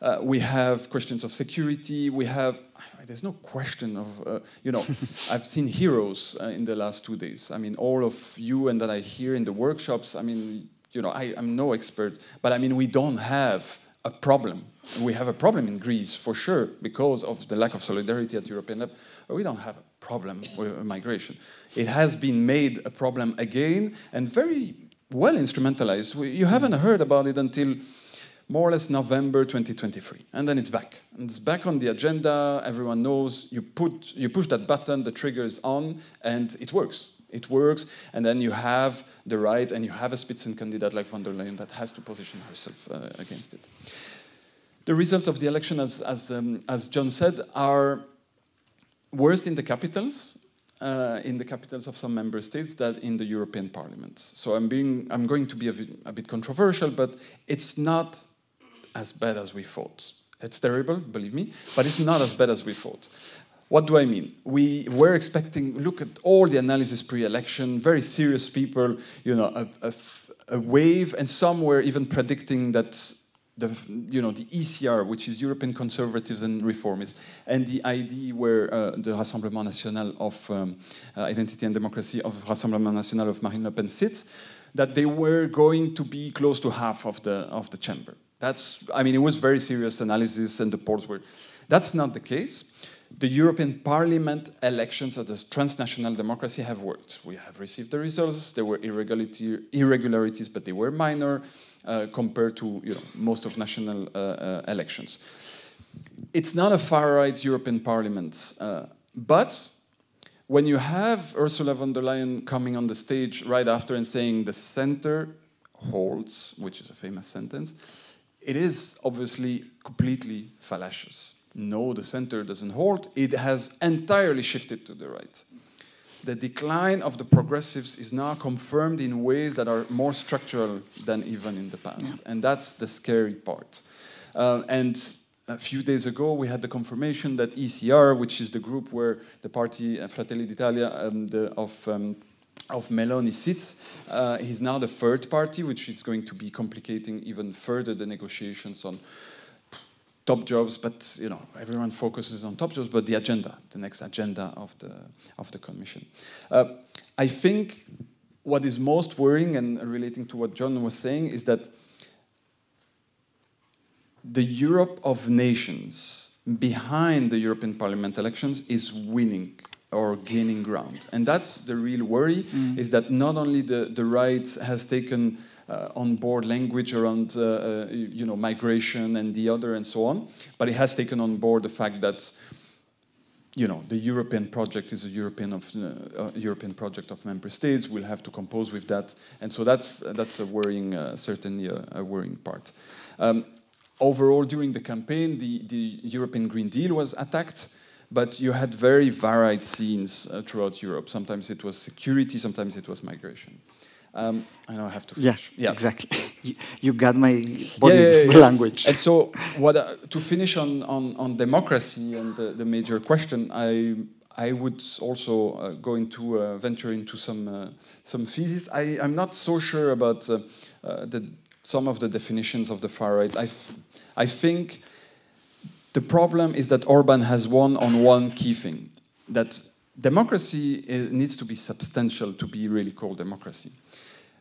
Uh, we have questions of security. We have, there's no question of, uh, you know, *laughs* I've seen heroes uh, in the last two days. I mean, all of you and that I hear in the workshops, I mean, you know, I, am no expert, but I mean, we don't have a problem. We have a problem in Greece for sure because of the lack of solidarity at European level. We don't have a problem with migration. It has been made a problem again and very well instrumentalized. We, you haven't heard about it until more or less November 2023, and then it's back. And it's back on the agenda. Everyone knows you put you push that button, the trigger is on, and it works. It works, and then you have the right, and you have a Spitzenkandidat like von der Leyen that has to position herself uh, against it. The result of the election, as, as, um, as Jon said, are worst in the capitals, uh, in the capitals of some member states than in the European Parliament. So I'm, being, I'm going to be a, a bit controversial, but it's not as bad as we thought. It's terrible, believe me, but it's not as bad as we thought. What do I mean? We were expecting, look at all the analysis pre-election, very serious people, you know, a, a, a wave, and some were even predicting that the, you know, the ECR, which is European Conservatives and Reformists, and the ID, where uh, the Rassemblement National of um, uh, Identity and Democracy of Rassemblement National of Marine Le Pen sits, that they were going to be close to half of the of the chamber. That's, I mean, it was very serious analysis, and the polls were. That's not the case. The European Parliament elections as a transnational democracy have worked. We have received the results. There were irregularities, but they were minor uh, compared to you know, most of national uh, uh, elections. It's not a far-right European Parliament, uh, but when you have Ursula von der Leyen coming on the stage right after and saying the center holds, which is a famous sentence, it is obviously completely fallacious. No, the center doesn't hold. It has entirely shifted to the right the decline of the progressives is now confirmed in ways that are more structural than even in the past. Yeah. And that's the scary part. Uh, and a few days ago, we had the confirmation that ECR, which is the group where the party uh, Fratelli d'Italia um, the, of, um, of Meloni sits, uh, is now the third party, which is going to be complicating even further the negotiations on top jobs, but you know everyone focuses on top jobs, but the agenda, the next agenda of the of the commission. Uh, I think what is most worrying and relating to what Jon was saying is that the Europe of nations behind the European Parliament elections is winning or gaining ground, and that's the real worry. Mm. Is that not only the the right has taken uh, on board language around uh, uh, you know migration and the other and so on. But it has taken on board the fact that you know the European project is a European of uh, European project of member states. We'll have to compose with that, and so that's that's a worrying, uh, certainly a, a, worrying part. Um, overall, during the campaign, the the European Green Deal was attacked. But you had very varied scenes uh, throughout Europe. Sometimes it was security, sometimes it was migration. Um, I know I have to finish. Yeah, yeah. exactly. *laughs* You, got my body yeah, yeah, language. And so, what uh, to finish on, on, on democracy and the, the major question, I I would also uh, go into uh, venture into some uh, some thesis. I, I'm not so sure about uh, uh, the some of the definitions of the far right. I, I think the problem is that Orban has won on one key thing that democracy needs to be substantial to be really called democracy.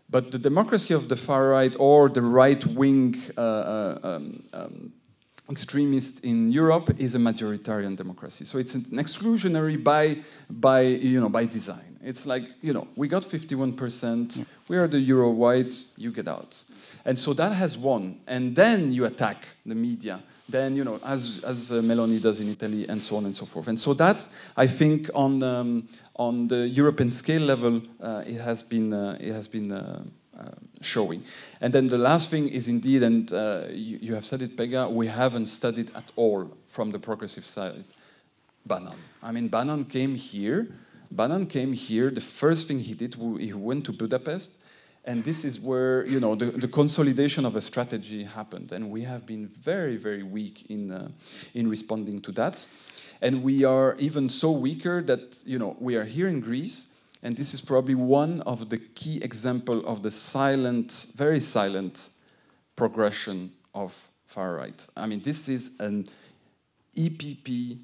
But the democracy of the far right or the right wing uh, uh, um, um, extremist in Europe is a majoritarian democracy. So it's an exclusionary by, by, you know, by design. It's like, you know, we got 51%, yeah. we are the Euro whites, you get out. And so that has won. And then you attack the media then you know as as uh, Meloni does in Italy and so on and so forth. And so that I think on um, on the European scale level uh, it has been uh, it has been uh, uh, showing. And then the last thing is indeed, and uh, you, you, have said it, Pegah, we haven't studied at all from the progressive side Bannon. I mean, Bannon came here. Bannon came here. The first thing he did, he went to Budapest and this is where you know the, the, consolidation of a strategy happened, and we have been very, very weak in uh, in responding to that, and we are even so weaker that you know we are here in Greece, and this is probably one of the key example of the silent, very silent progression of far right. I mean, this is an EPP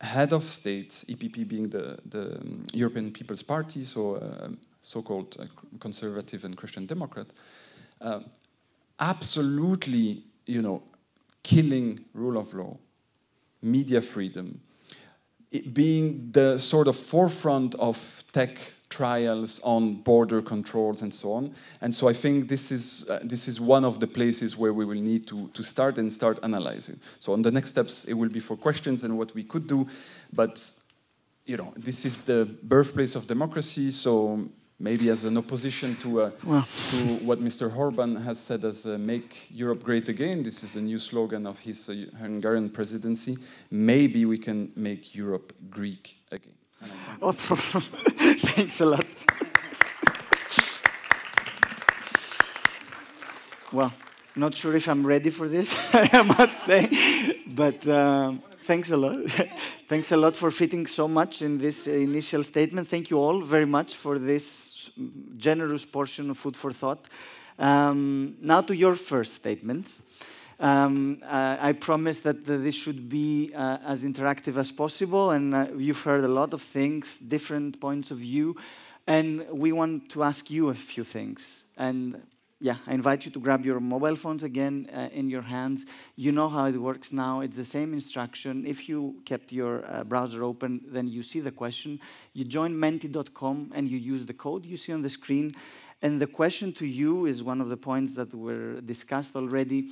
head of state, EPP being the, the European People's Party, so uh, so-called uh, conservative and Christian Democrat, uh, absolutely, you know, killing rule of law, media freedom, being the sort of forefront of tech trials on border controls and so on. And so I think this is, uh, this is one of the places where we will need to, to start and start analyzing. So on the next steps, it will be for questions and what we could do. But you know, this is the birthplace of democracy, so maybe as an opposition to, uh, well. to what Mr. Orban has said as uh, make Europe great again, this is the new slogan of his uh, Hungarian presidency, maybe we can make Europe Greek again. Oh, *laughs* thanks a lot. well, not sure if I'm ready for this, *laughs* I must say, but um, thanks a lot. *laughs* thanks a lot for fitting so much in this initial statement. Thank you all very much for this generous portion of food for thought. Um, now to your first statements. Um, uh, I promise that this should be uh, as interactive as possible, and uh, you've heard a lot of things, different points of view, and we want to ask you a few things. And yeah, I invite you to grab your mobile phones again uh, in your hands. You know how it works now. It's the same instruction. If you kept your uh, browser open, then you see the question. You join menti.com and you use the code you see on the screen. And the question to you is one of the points that were discussed already.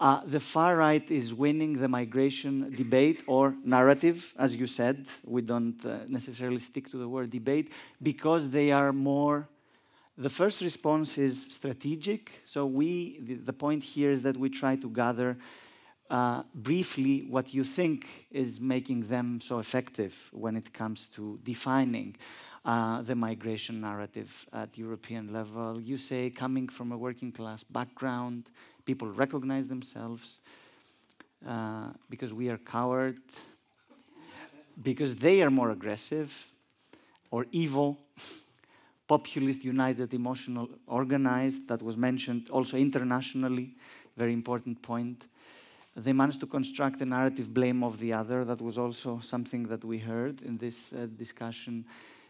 Uh, the far right is winning the migration debate or narrative, as you said. We don't uh, necessarily stick to the word debate because they are more. The first response is strategic. So we, the, the point here is that we try to gather uh, briefly what you think is making them so effective when it comes to defining uh, the migration narrative at European level. You say coming from a working class background, people recognize themselves uh, because we are coward, because they are more aggressive or evil, populist, united, emotional, organized, that was mentioned also internationally, very important point. They managed to construct a narrative blame of the other. That was also something that we heard in this uh, discussion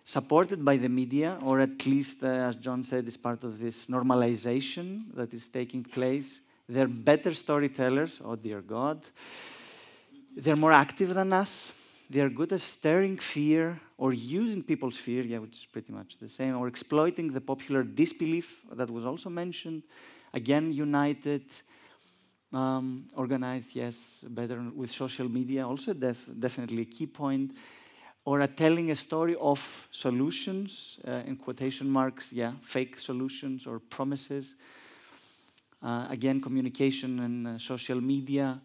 supported by the media, or at least, uh, as Jon said, is part of this normalization that is taking place. They're better storytellers, oh dear God. They're more active than us. They're good at stirring fear or using people's fear, yeah, which is pretty much the same, or exploiting the popular disbelief that was also mentioned. Again, united, um, organized, yes, better with social media, also def definitely a key point. Or at telling a story of solutions, uh, in quotation marks, yeah, fake solutions or promises. Uh, again, communication and uh, social media.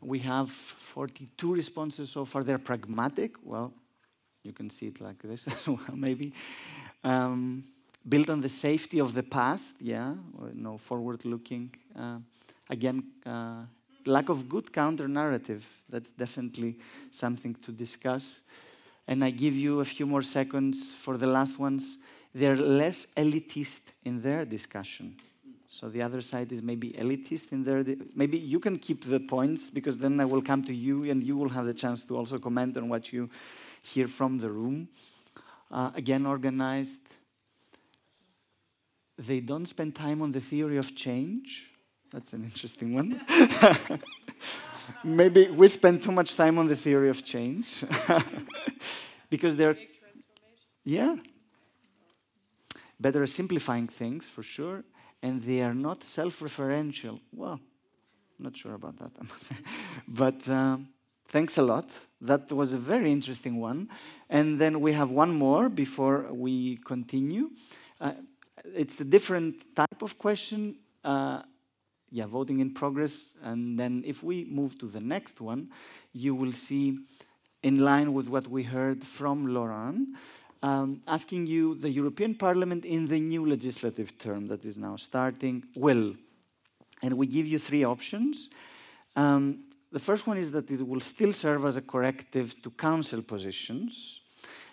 We have 42 responses so far. They're pragmatic. Well, you can see it like this *laughs* as well, maybe. Um, built on the safety of the past, yeah, no forward-looking. Uh, again, uh, lack of good counter-narrative. That's definitely something to discuss. And I give you a few more seconds for the last ones. They're less elitist in their discussion. So the other side is maybe elitist in there. Maybe you can keep the points because then I will come to you and you will have the chance to also comment on what you hear from the room. Uh, again, organized. They don't spend time on the theory of change. That's an interesting one. *laughs* maybe we spend too much time on the theory of change *laughs* because they're yeah better simplifying things for sure and they are not self-referential. Well, I'm not sure about that, *laughs* but uh, thanks a lot. That was a very interesting one. And then we have one more before we continue. Uh, it's a different type of question. Uh, yeah, voting in progress. And then if we move to the next one, you will see, in line with what we heard from Laurent, um, asking you the European Parliament in the new legislative term that is now starting will. And we give you three options. Um, the first one is that it will still serve as a corrective to council positions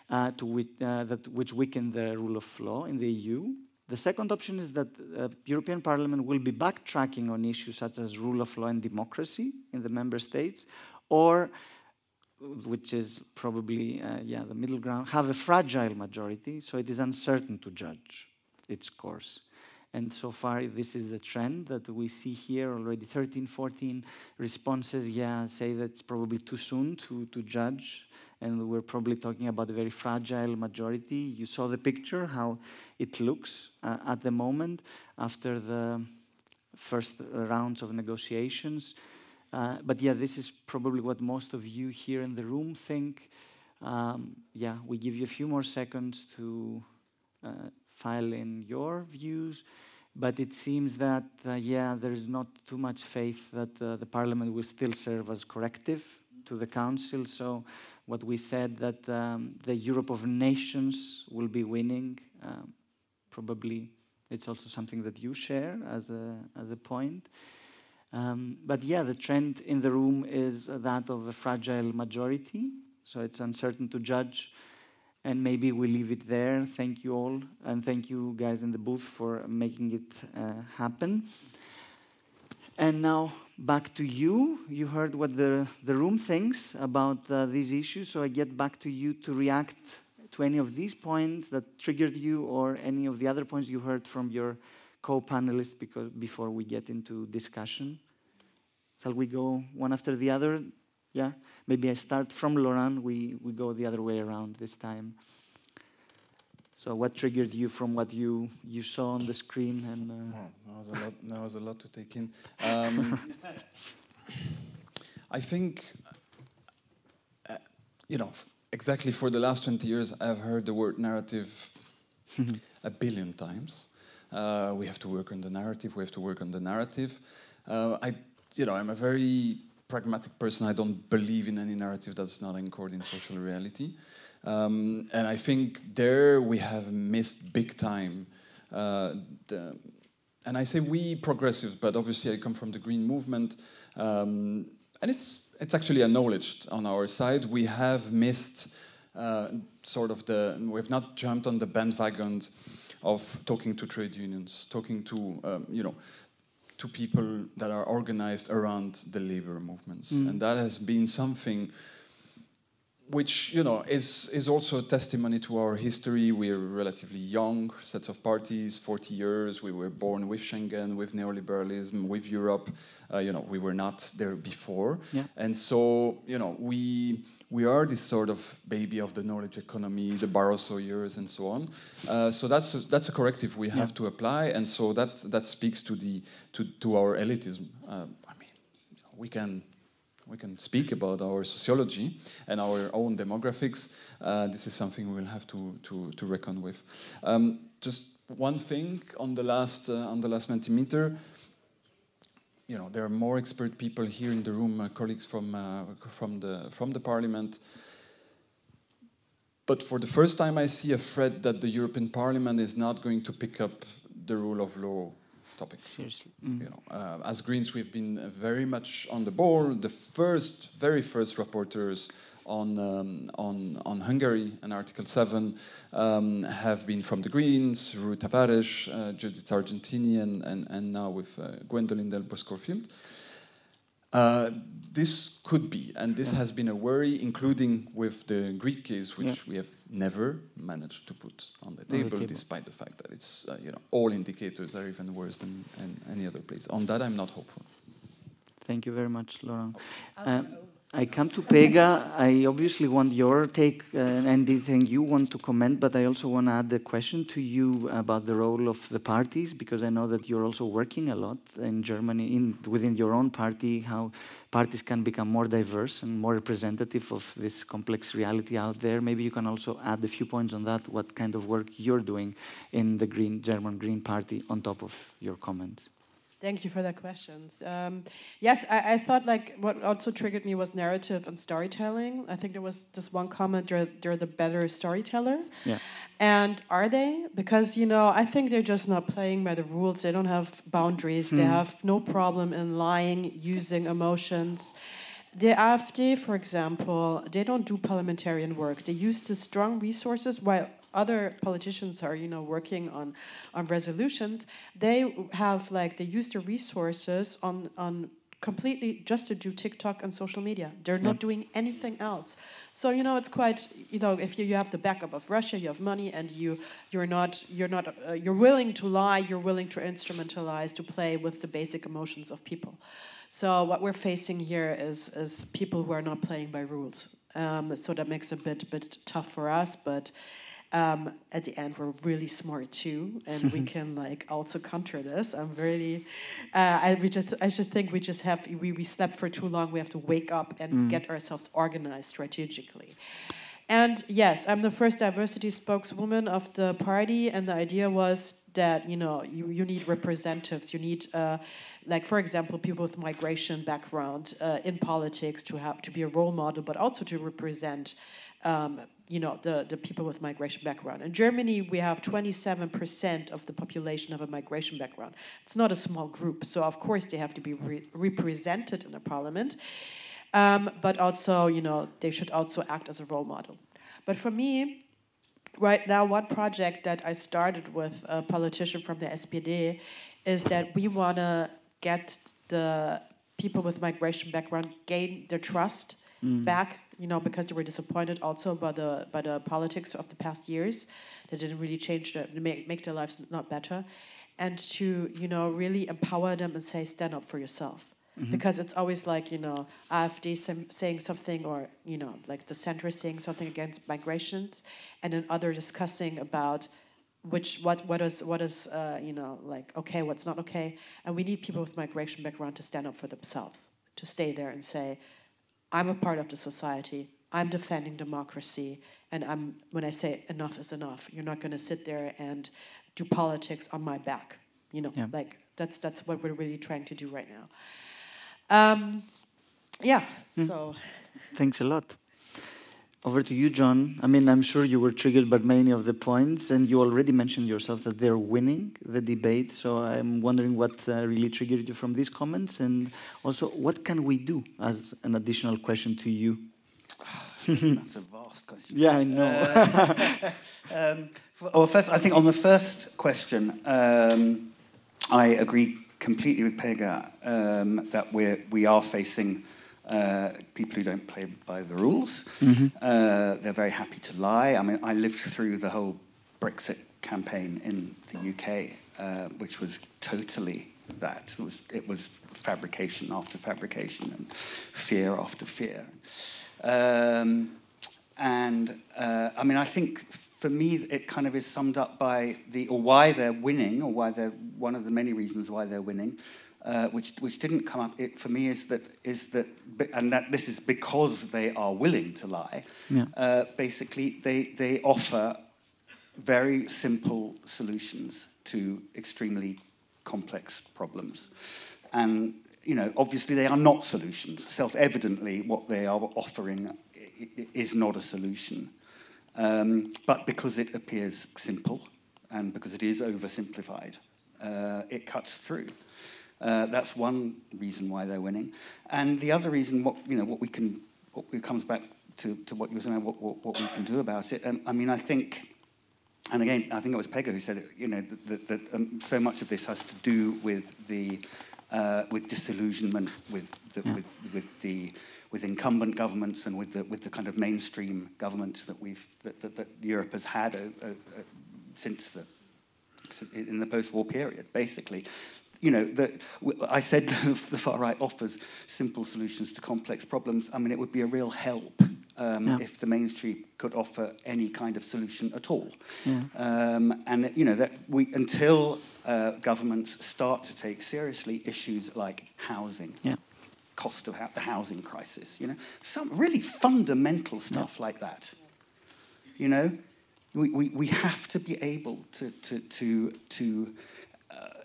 uh, to which, uh, that, which weaken the rule of law in the EU. The second option is that the uh, European Parliament will be backtracking on issues such as rule of law and democracy in the member states, or which is probably uh, yeah the middle ground, have a fragile majority, so it is uncertain to judge its course. And so far, this is the trend that we see here already 13, 14 responses, yeah, say that it's probably too soon to, to judge. And we're probably talking about a very fragile majority. You saw the picture, how it looks uh, at the moment after the first rounds of negotiations. Uh, but yeah, this is probably what most of you here in the room think. Um, yeah, we give you a few more seconds to uh, file in your views, but it seems that, uh, yeah, there's not too much faith that uh, the parliament will still serve as corrective to the council. So what we said that um, the Europe of nations will be winning, um, probably it's also something that you share as a, as a point. Um, but yeah, the trend in the room is that of a fragile majority, so it's uncertain to judge and maybe we leave it there. Thank you all, and thank you guys in the booth for making it uh, happen. And now back to you. You heard what the, the room thinks about uh, these issues, so I get back to you to react to any of these points that triggered you or any of the other points you heard from your co-panelists because before we get into discussion. Shall we go one after the other? Yeah, maybe I start from Laurent. We, we go the other way around this time. So, what triggered you from what you, you saw on the screen? And uh... oh, that was a lot. That was a lot to take in. Um, *laughs* I think, uh, you know, exactly for the last twenty years, I've heard the word narrative *laughs* a billion times. Uh, we have to work on the narrative. We have to work on the narrative. Uh, I, you know, I'm a very pragmatic person. I don't believe in any narrative that's not anchored in social reality. Um, and I think there we have missed big time. Uh, the, and I say we progressives, but obviously I come from the green movement, um, and it's it's actually acknowledged on our side. We have missed uh, sort of the we have not jumped on the bandwagon of talking to trade unions, talking to um, you know to people that are organized around the labor movements. Mm. And that has been something which you know is is also a testimony to our history. We're relatively young sets of parties, 40 years. We were born with Schengen, with neoliberalism, with Europe. Uh, you know, we were not there before, yeah. and so you know we we are this sort of baby of the knowledge economy, the Barroso years, and so on. Uh, so that's a, that's a corrective we have yeah. to apply, and so that that speaks to the to to our elitism. Uh, I mean, we can we can speak about our sociology and our own demographics. Uh, this is something we'll have to, to, to reckon with. Um, just one thing on the last uh, on the last Mentimeter. You know, there are more expert people here in the room, uh, colleagues from uh, from the from the Parliament. But for the first time, I see a threat that the European Parliament is not going to pick up the rule of law topics. Seriously. Mm. You know, uh, as Greens, we've been very much on the ball. The first, very first rapporteurs on um, on on Hungary and Article Seven um, have been from the Greens, Rui Tavares, uh, Judith Sargentini, and, and, and now with uh, Gwendoline Delbos Corfield. Uh, this could be, and this has been a worry, including with the Greek case, which yeah. we have never managed to put on the table, on the despite the fact that it's uh, you know all indicators are even worse than any other place. On that, I'm not hopeful. Thank you very much, Laurent. Uh, I come to Pegah. I obviously want your take uh, and anything you want to comment, but I also want to add a question to you about the role of the parties, because I know that you're also working a lot in Germany, in, within your own party, how parties can become more diverse and more representative of this complex reality out there. Maybe you can also add a few points on that, what kind of work you're doing in the Green German Green Party on top of your comments. Thank you for that questions. Um, yes, I, I, thought like what also triggered me was narrative and storytelling. I think there was this one comment they're, they're the better storyteller. Yeah. And are they? Because you know, I think they're just not playing by the rules. They don't have boundaries. They hmm. have no problem in lying, using emotions. The AfD, for example, they don't do parliamentarian work. They use the strong resources while other politicians are you know working on on resolutions they have like they use the resources on on completely just to do TikTok and social media. They're not doing anything else. So you know, it's quite you know, if you, you have the backup of Russia, you have money, and you you're not you're not uh, you're willing to lie, you're willing to instrumentalize, to play with the basic emotions of people. So what we're facing here is is people who are not playing by rules. Um, so that makes it a bit bit tough for us, but um, at the end we're really smart too and we *laughs* can like also counter this. I'm really uh, I, we just, I just think we just have we, we slept for too long. We have to wake up and mm. get ourselves organized strategically. And yes i'm the first diversity spokeswoman of the party and the idea was that you know you, you need representatives. You need uh, like for example people with migration background uh, in politics to have to be a role model but also to represent um, you know, the, the people with migration background. In Germany, we have 27% of the population have a migration background. It's not a small group, so of course they have to be re represented in the parliament. Um, but also, you know, they should also act as a role model. But for me, right now, one project that I started with a politician from the SPD is that we want to get the people with migration background gain their trust mm. back you know, because they were disappointed also by the by the politics of the past years, that didn't really change their make make their lives not better, and to you know really empower them and say stand up for yourself. Mm-hmm. Because it's always like you know AfD saying something or you know like the center saying something against migrations, and then other discussing about which what what is what is uh, you know like okay what's not okay, and we need people with migration background to stand up for themselves, to stay there and say I'm a part of the society. I'm defending democracy. And I'm, when I say enough is enough, you're not going to sit there and do politics on my back. You know, yeah. like that's, that's what we're really trying to do right now. Um, yeah, mm. so. Thanks a lot. Over to you, Jon. I mean, I'm sure you were triggered by many of the points, and you already mentioned yourself that they're winning the debate. So I'm wondering what uh, really triggered you from these comments, and also what can we do as an additional question to you? *sighs* That's a vast question. Yeah, I know. uh, *laughs* um, well, first, I think on the first question, um, I agree completely with Pegah um, that we're, we are facing uh, people who don't play by the rules. Mm-hmm. Uh, they're very happy to lie. I mean, I lived through the whole Brexit campaign in the UK, uh, which was totally that. It was, it was fabrication after fabrication and fear after fear. Um, and uh, I mean, I think for me, it kind of is summed up by the, or why they're winning, or why they're, one of the many reasons why they're winning, uh, which which didn't come up it, for me is that is that and that this is because they are willing to lie. Yeah. Uh, basically, they they offer very simple solutions to extremely complex problems, and you know obviously they are not solutions. Self-evidently, what they are offering is not a solution. Um, but because it appears simple and because it is oversimplified, uh, it cuts through. Uh, that's one reason why they're winning. And the other reason, what, you know, what we can, what comes back to, to what you were saying, what, what, what we can do about it. Um, I mean, I think, and again, I think it was Pegah who said, it, you know, that, that, that um, so much of this has to do with the, uh, with disillusionment with the, yeah. with, with the, with incumbent governments and with the, with the kind of mainstream governments that we've, that, that, that Europe has had uh, uh, since the, in the post-war period, basically you know, the, I said *laughs* the far right offers simple solutions to complex problems. I mean, it would be a real help um, yeah. if the mainstream could offer any kind of solution at all. Yeah. Um, and you know that we until uh, governments start to take seriously issues like housing. Yeah. Cost of the housing crisis, you know, some really fundamental stuff like that. You know, we, we, we have to be able to, to, to, to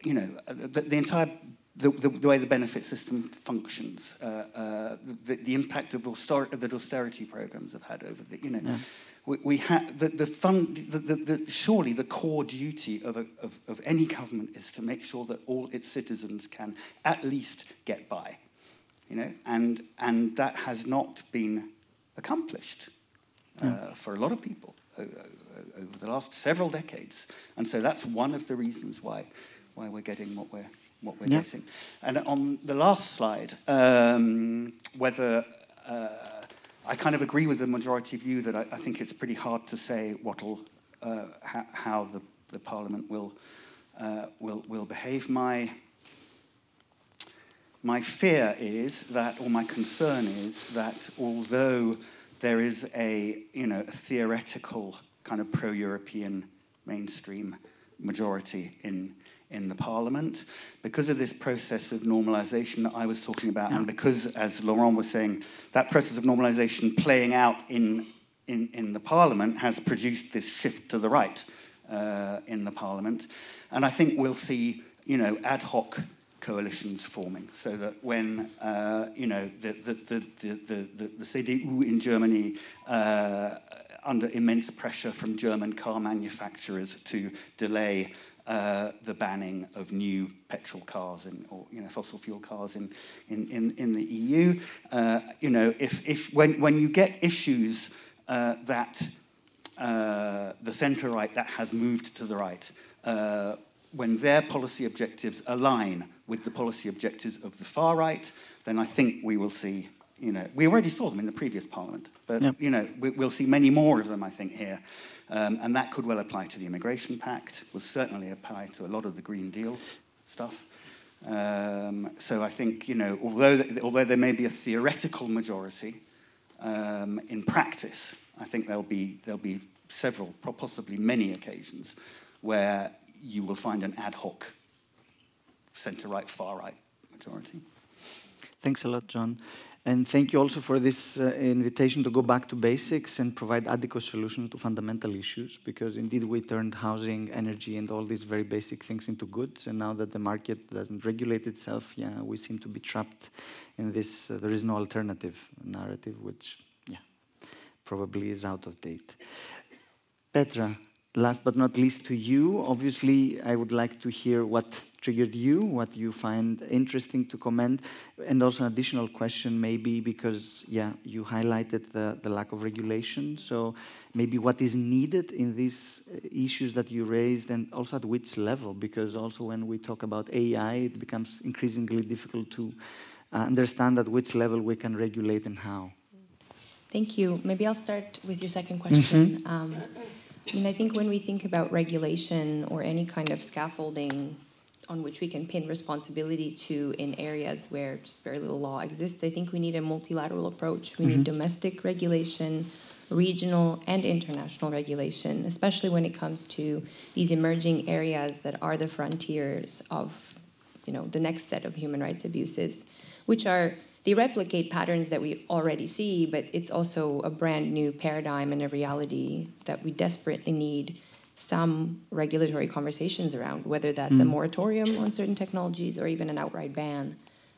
you know, the, the entire the, the, the, way the benefit system functions, uh, uh, the, the, impact of austerity, that austerity programs have had over the, you know, yeah. we, we have the, the fund, the, the, the, surely the core duty of, a, of, of any government is to make sure that all its citizens can at least get by, you know, and, and that has not been accomplished uh, yeah. for a lot of people over the last several decades. And so that's one of the reasons why why we're getting what we're what we're yeah. facing. And on the last slide, um, whether uh, I kind of agree with the majority view that I, I think it's pretty hard to say what'll, uh, ha how the, the Parliament will, uh, will, will behave. My, my fear is that, or my concern is that although there is a, you know, a theoretical kind of pro-European mainstream majority in, in the parliament. Because of this process of normalization that I was talking about, and because, as Laurent was saying, that process of normalization playing out in, in, in the parliament has produced this shift to the right uh, in the parliament. And I think we'll see, you know, ad hoc coalitions forming so that when uh, you know the the, the, the, the, the CDU in Germany uh, under immense pressure from German car manufacturers to delay uh, the banning of new petrol cars and or you know fossil fuel cars in in in, in the EU. Uh, you know, if if when when you get issues uh, that uh, the centre right that has moved to the right. Uh, when their policy objectives align with the policy objectives of the far right, then I think we will see you know, we already saw them in the previous parliament, but yep. you know, we, will see many more of them, I think, here. Um, and that could well apply to the Immigration Pact, will certainly apply to a lot of the Green Deal stuff. Um, so I think, you know, although, although there may be a theoretical majority, um, in practice, I think there'll be, there'll be several, possibly many occasions where you will find an ad hoc centre-right, far-right majority. Thanks a lot, Jon. And thank you also for this uh, invitation to go back to basics and provide adequate solutions to fundamental issues, because indeed we turned housing, energy, and all these very basic things into goods. And now that the market doesn't regulate itself, yeah, we seem to be trapped in this uh, there is no alternative narrative, which, yeah, probably is out of date. Petra, last but not least to you, obviously I would like to hear what triggered you, what you find interesting to comment, and also an additional question maybe because, yeah, you highlighted the, the lack of regulation, so maybe what is needed in these uh, issues that you raised and also at which level, because also when we talk about AI, it becomes increasingly difficult to uh, understand at which level we can regulate and how. Thank you. Maybe I'll start with your second question. Mm -hmm. um, I mean, I think when we think about regulation or any kind of scaffolding on which we can pin responsibility to in areas where just very little law exists, I think we need a multilateral approach. We mm-hmm. need domestic regulation, regional and international regulation, especially when it comes to these emerging areas that are the frontiers of you know, the next set of human rights abuses, which are they replicate patterns that we already see, but it's also a brand new paradigm and a reality that we desperately need some regulatory conversations around, whether that's mm. a moratorium on certain technologies or even an outright ban.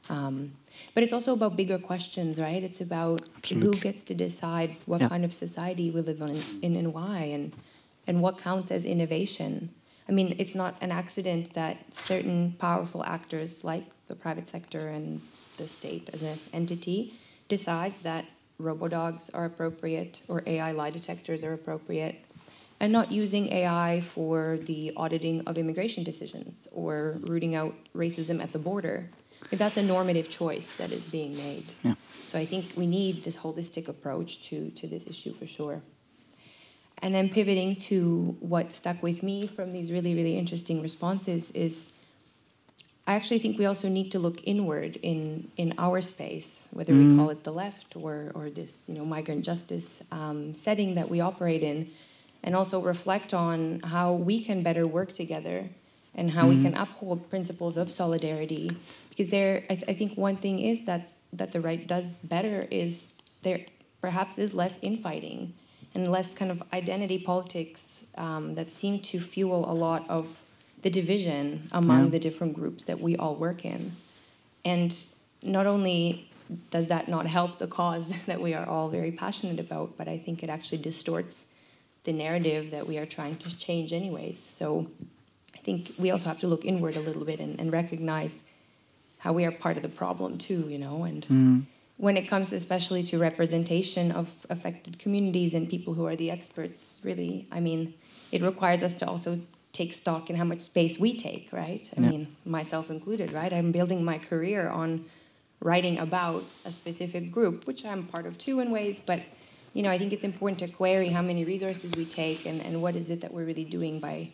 Um, but it's also about bigger questions, right? It's about Absolutely. who gets to decide what yeah. kind of society we live in, in and why, and and what counts as innovation. I mean, it's not an accident that certain powerful actors, like the private sector and the state as an entity, decides that robodogs are appropriate or AI lie detectors are appropriate and not using AI for the auditing of immigration decisions or rooting out racism at the border. That's a normative choice that is being made. Yeah. So I think we need this holistic approach to, to this issue for sure. And then pivoting to what stuck with me from these really, really interesting responses is I actually think we also need to look inward in, in our space, whether mm. we call it the left or, or this you know, migrant justice um, setting that we operate in and also reflect on how we can better work together and how mm-hmm. we can uphold principles of solidarity because there I, th- I, think one thing is that that the right does better is there perhaps is less infighting and less kind of identity politics um, that seem to fuel a lot of the division among yeah. the different groups that we all work in and not only does that not help the cause *laughs* that we are all very passionate about but i think it actually distorts the narrative that we are trying to change anyways. So I think we also have to look inward a little bit and, and recognize how we are part of the problem too, you know, and mm. when it comes especially to representation of affected communities and people who are the experts, really, I mean, it requires us to also take stock in how much space we take, right? I Yeah. mean, myself included, right? I'm building my career on writing about a specific group, which I'm part of too in ways, but you know, I think it's important to query how many resources we take and, and what is it that we're really doing by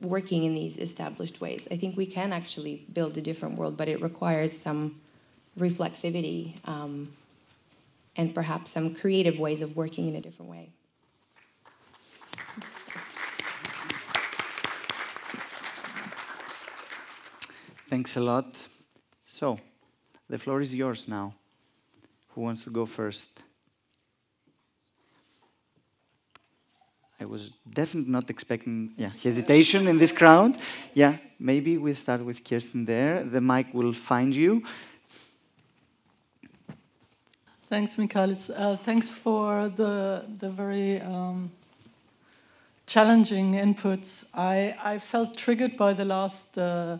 working in these established ways. I think we can actually build a different world, but it requires some reflexivity um, and perhaps some creative ways of working in a different way. Thanks a lot. So, the floor is yours now. Who wants to go first? I was definitely not expecting yeah, hesitation in this crowd. Yeah, maybe we start with Kirsten there. The mic will find you. Thanks, Michalis. Uh, thanks for the the very um, challenging inputs. I, I felt triggered by the last uh,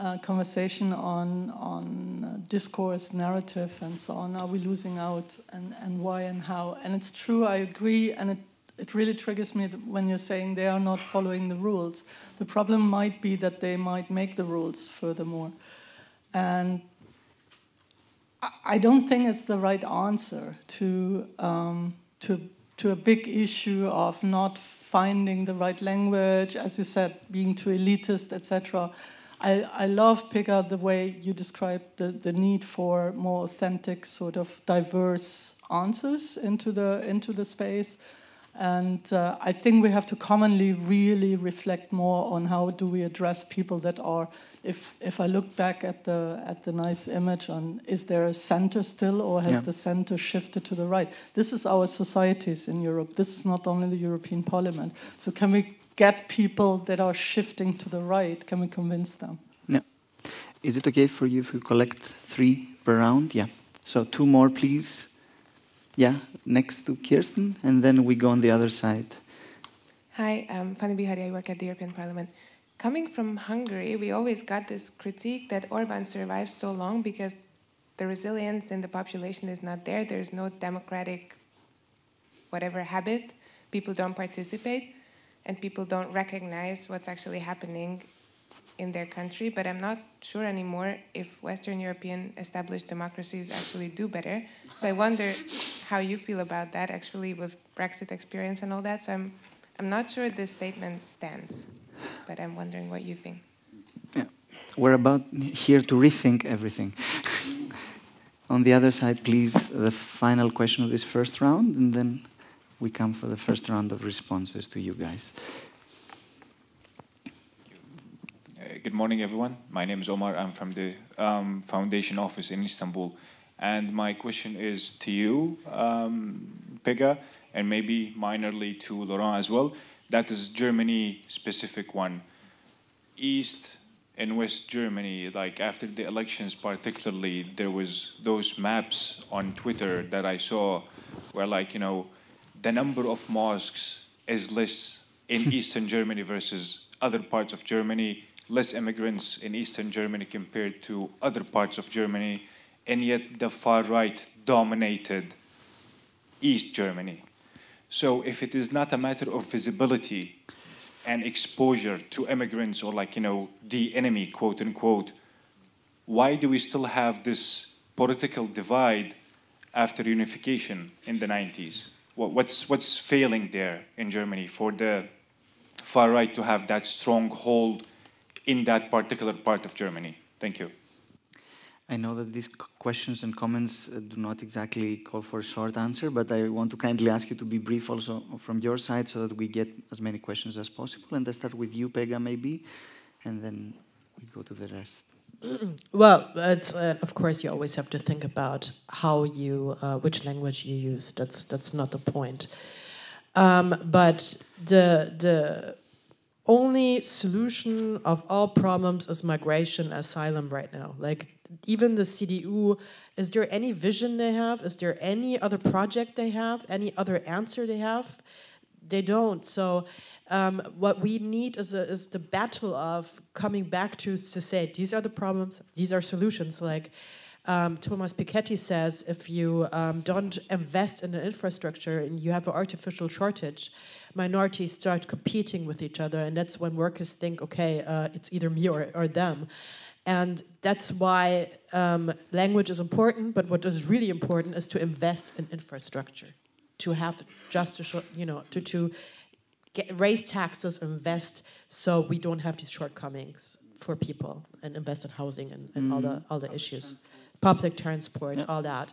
uh, conversation on on uh, discourse, narrative, and so on. Are we losing out, and, and why and how? And it's true. I agree, and it it really triggers me when you're saying they are not following the rules. The problem might be that they might make the rules furthermore, and I don't think it's the right answer to um, to to a big issue of not finding the right language, as you said, being too elitist, etc. I, I love Pegah the way you describe the, the need for more authentic, sort of diverse answers into the into the space. And uh, I think we have to commonly really reflect more on how do we address people that are. If if I look back at the at the nice image on, is there a center still, or has Yeah. the center shifted to the right? This is our societies in Europe. This is not only the European Parliament. So can we get people that are shifting to the right? Can we convince them? Yeah. Is it okay for you if we collect three per round? Yeah. So two more, please. Yeah, next to Kirsten, and then we go on the other side. Hi, I'm Fanny Bihari. I work at the European Parliament. Coming from Hungary, we always got this critique that Orban survives so long because the resilience in the population is not there. There's no democratic, whatever habit. People don't participate, and people don't recognize what's actually happening in their country. But I'm not sure anymore if Western European established democracies actually do better. So I wonder how you feel about that, actually, with Brexit experience and all that. So I'm, I'm not sure this statement stands, but I'm wondering what you think. Yeah. We're about here to rethink everything. *laughs* on the other side, please, the final question of this first round, and then we come for the first round of responses to you guys. Uh, Good morning, everyone. My name is Omar. I'm from the um, foundation office in Istanbul. And my question is to you, um, Pegah, and maybe minorly to Laurent as well. That is Germany specific one. East and West Germany, like after the elections particularly, there was those maps on Twitter that I saw where like, you know, the number of mosques is less in *laughs* Eastern Germany versus other parts of Germany, less immigrants in Eastern Germany compared to other parts of Germany, and yet the far right dominated East Germany. So if it is not a matter of visibility and exposure to immigrants or like, you know, the enemy, quote unquote, why do we still have this political divide after unification in the 90s? What, what's, what's failing there in Germany for the far right to have that strong hold in that particular part of Germany? Thank you. I know that these questions and comments uh, do not exactly call for a short answer, but I want to kindly ask you to be brief also from your side so that we get as many questions as possible. And I start with you, Pegah, maybe, and then we go to the rest. Well, uh, of course you always have to think about how you, uh, which language you use. That's that's not the point. Um, but the the only solution of all problems is migration, asylum right now. Like even the CDU, is there any vision they have? Is there any other project they have? Any other answer they have? They don't. So, um, what we need is, a, is the battle of coming back to to say these are the problems, these are solutions. Like, um, Thomas Piketty says if you um, don't invest in the infrastructure and you have an artificial shortage, minorities start competing with each other, and that's when workers think, okay, uh, it's either me or, or them. And that's why um, language is important, but what is really important is to invest in infrastructure, to have just a you know, to, to get, raise taxes, invest, so we don't have these shortcomings for people, and invest in housing and, and mm. all the all the issues, public transport, yeah. all that.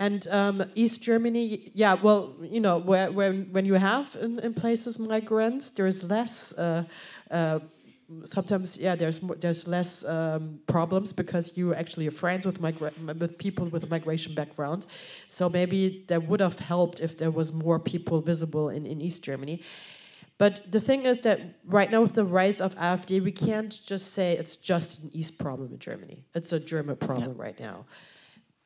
And um, East Germany, yeah, well, you know, where, when, when you have in, in places migrants, there's less uh, uh, sometimes yeah there's more, there's less um, problems because you actually are friends with migra- with people with a migration background. So maybe that would have helped if there was more people visible in, in East Germany. But the thing is that right now with the rise of AfD we can't just say it's just an East problem in Germany. It's a German problem yeah. right now.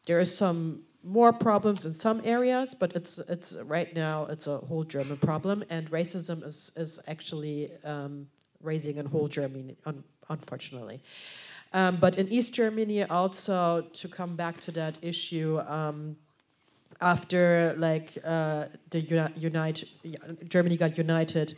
There is some more problems in some areas, but it's it's right now it's a whole German problem, and racism is is actually um, raising in whole Germany, un unfortunately. Um, but in East Germany, also to come back to that issue, um, after like uh, the uni unite, Germany got united,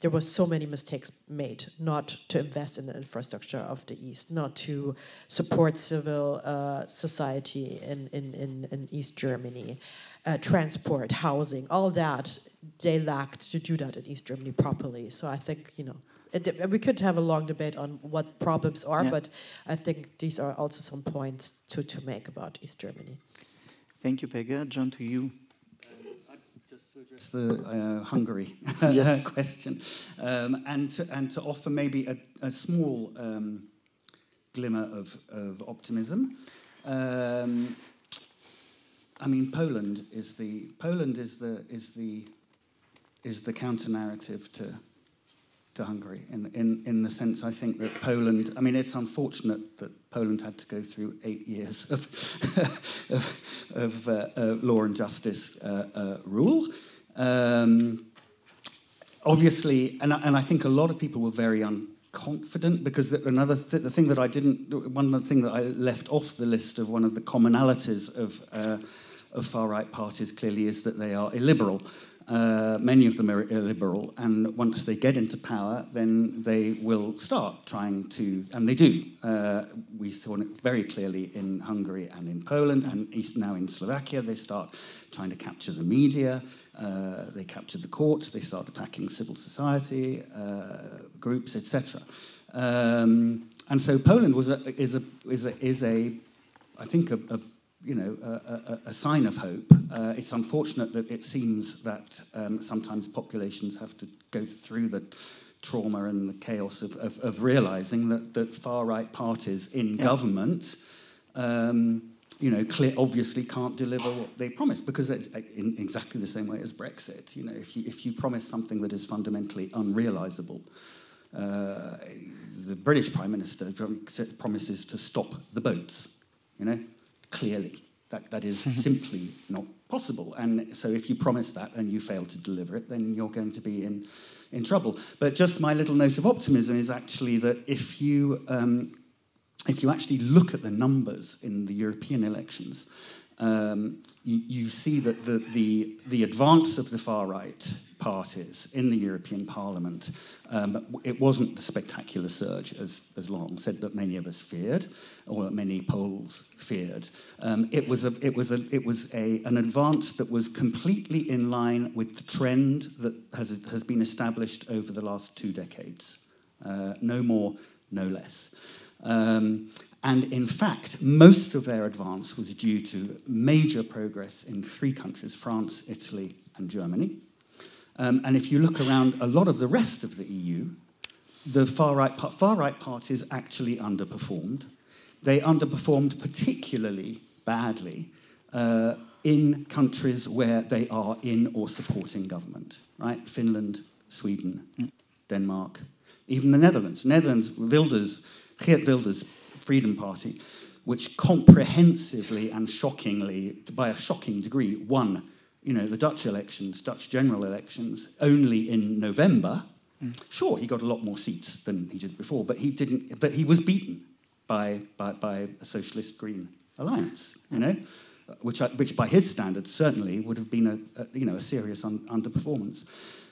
there was so many mistakes made not to invest in the infrastructure of the East, not to support civil uh, society in, in, in, in, East Germany, uh, transport, housing, all that, they lacked to do that in East Germany properly. So I think, you know, we could have a long debate on what problems are, yeah. but I think these are also some points to, to make about East Germany. Thank you, Pegah. Jon, to you. It's the uh, Hungary *laughs* question, um, and to, and to offer maybe a, a small um, glimmer of, of optimism. Um, I mean, Poland is the Poland is the is the is the counter narrative to to Hungary in, in, in the sense I think that Poland, I mean, it's unfortunate that Poland had to go through eight years of, *laughs* of, of uh, uh, law and justice uh, uh rule. Um, obviously, and, and I think a lot of people were very unconfident because another th the thing that I didn't, one things that I left off the list of one of the commonalities of, uh, of far right parties clearly is that they are illiberal. Uh, many of them are illiberal, and once they get into power, then they will start trying to, and they do. Uh, we saw it very clearly in Hungary and in Poland, and now in Slovakia. They start trying to capture the media, uh, they capture the courts, they start attacking civil society uh, groups, etc. Um, and so Poland was a, is a is a is a I think a, a you know, a, a, a sign of hope. Uh, it's unfortunate that it seems that um, sometimes populations have to go through the trauma and the chaos of, of, of realizing that, that far right parties in yeah. government, um, you know, clear, obviously can't deliver what they promise because it's uh, in exactly the same way as Brexit. You know, if you, if you promise something that is fundamentally unrealizable, uh, the British Prime Minister promises to stop the boats, you know, clearly. That, that is *laughs* simply not possible. And so if you promise that and you fail to deliver it, then you're going to be in, in trouble. But just my little note of optimism is actually that if you, um, if you actually look at the numbers in the European elections, um, you, you, see that the, the, the advance of the far right parties in the European Parliament, um, it wasn't the spectacular surge, as, as Laurent said, that many of us feared, or that many polls feared. Um, it was, a, it was, a, it was a, an advance that was completely in line with the trend that has, has been established over the last two decades. Uh, no more, no less. Um, and in fact, most of their advance was due to major progress in three countries France, Italy, and Germany. Um, and if you look around a lot of the rest of the EU, the far right, far right parties actually underperformed. They underperformed particularly badly uh, in countries where they are in or supporting government, right? Finland, Sweden. Denmark, even the Netherlands. Netherlands, Wilders, Geert Wilders' Freedom Party, which comprehensively and shockingly, by a shocking degree, won you know, the Dutch elections, Dutch general elections, only in November. Mm. Sure, he got a lot more seats than he did before, but he didn't. But he was beaten by by, by a socialist Green alliance, you know, which, I, which by his standards certainly would have been a, a you know, a serious un, underperformance.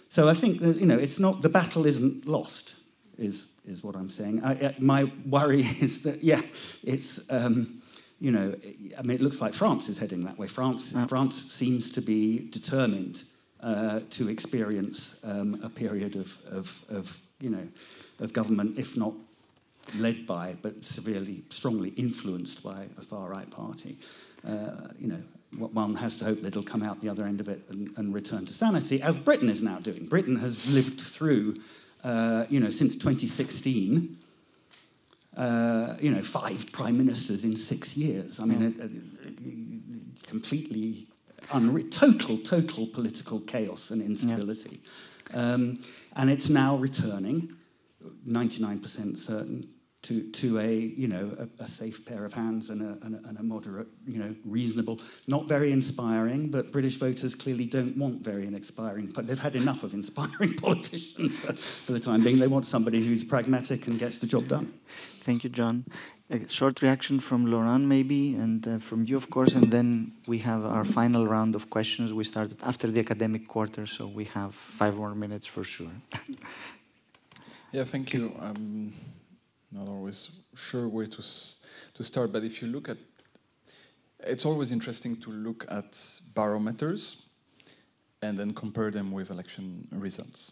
So I think there's, you know, it's not, the battle isn't lost, is, is what I'm saying. I, I, my worry *laughs* is that, yeah, it's, um, you know, I mean, it looks like France is heading that way. France, yeah. France seems to be determined uh, to experience um, a period of, of, of, you know, of government, if not led by, but severely, strongly influenced by a far right party. Uh, you know, one has to hope that it'll come out the other end of it and, and return to sanity, as Britain is now doing. Britain has lived through, uh, you know, since 2016, uh, you know, five prime ministers in six years. I mean, yeah. completely unre- total, total political chaos and instability. Yeah. Um, and it's now returning, 99% certain, to, to a, you know, a, a safe pair of hands and a, and a, and, a, moderate, you know, reasonable, not very inspiring, but British voters clearly don't want very inspiring, but they've had enough of inspiring *laughs* politicians for, for the time being. They want somebody who's pragmatic and gets the job done. Thank you, Jon. A short reaction from Laurent, maybe, and uh, from you, of course, and then we have our final round of questions. We started after the academic quarter, so we have five more minutes for sure. *laughs* yeah, thank you. Um, not always sure where to, to start, but if you look at, it's always interesting to look at barometers and then compare them with election results.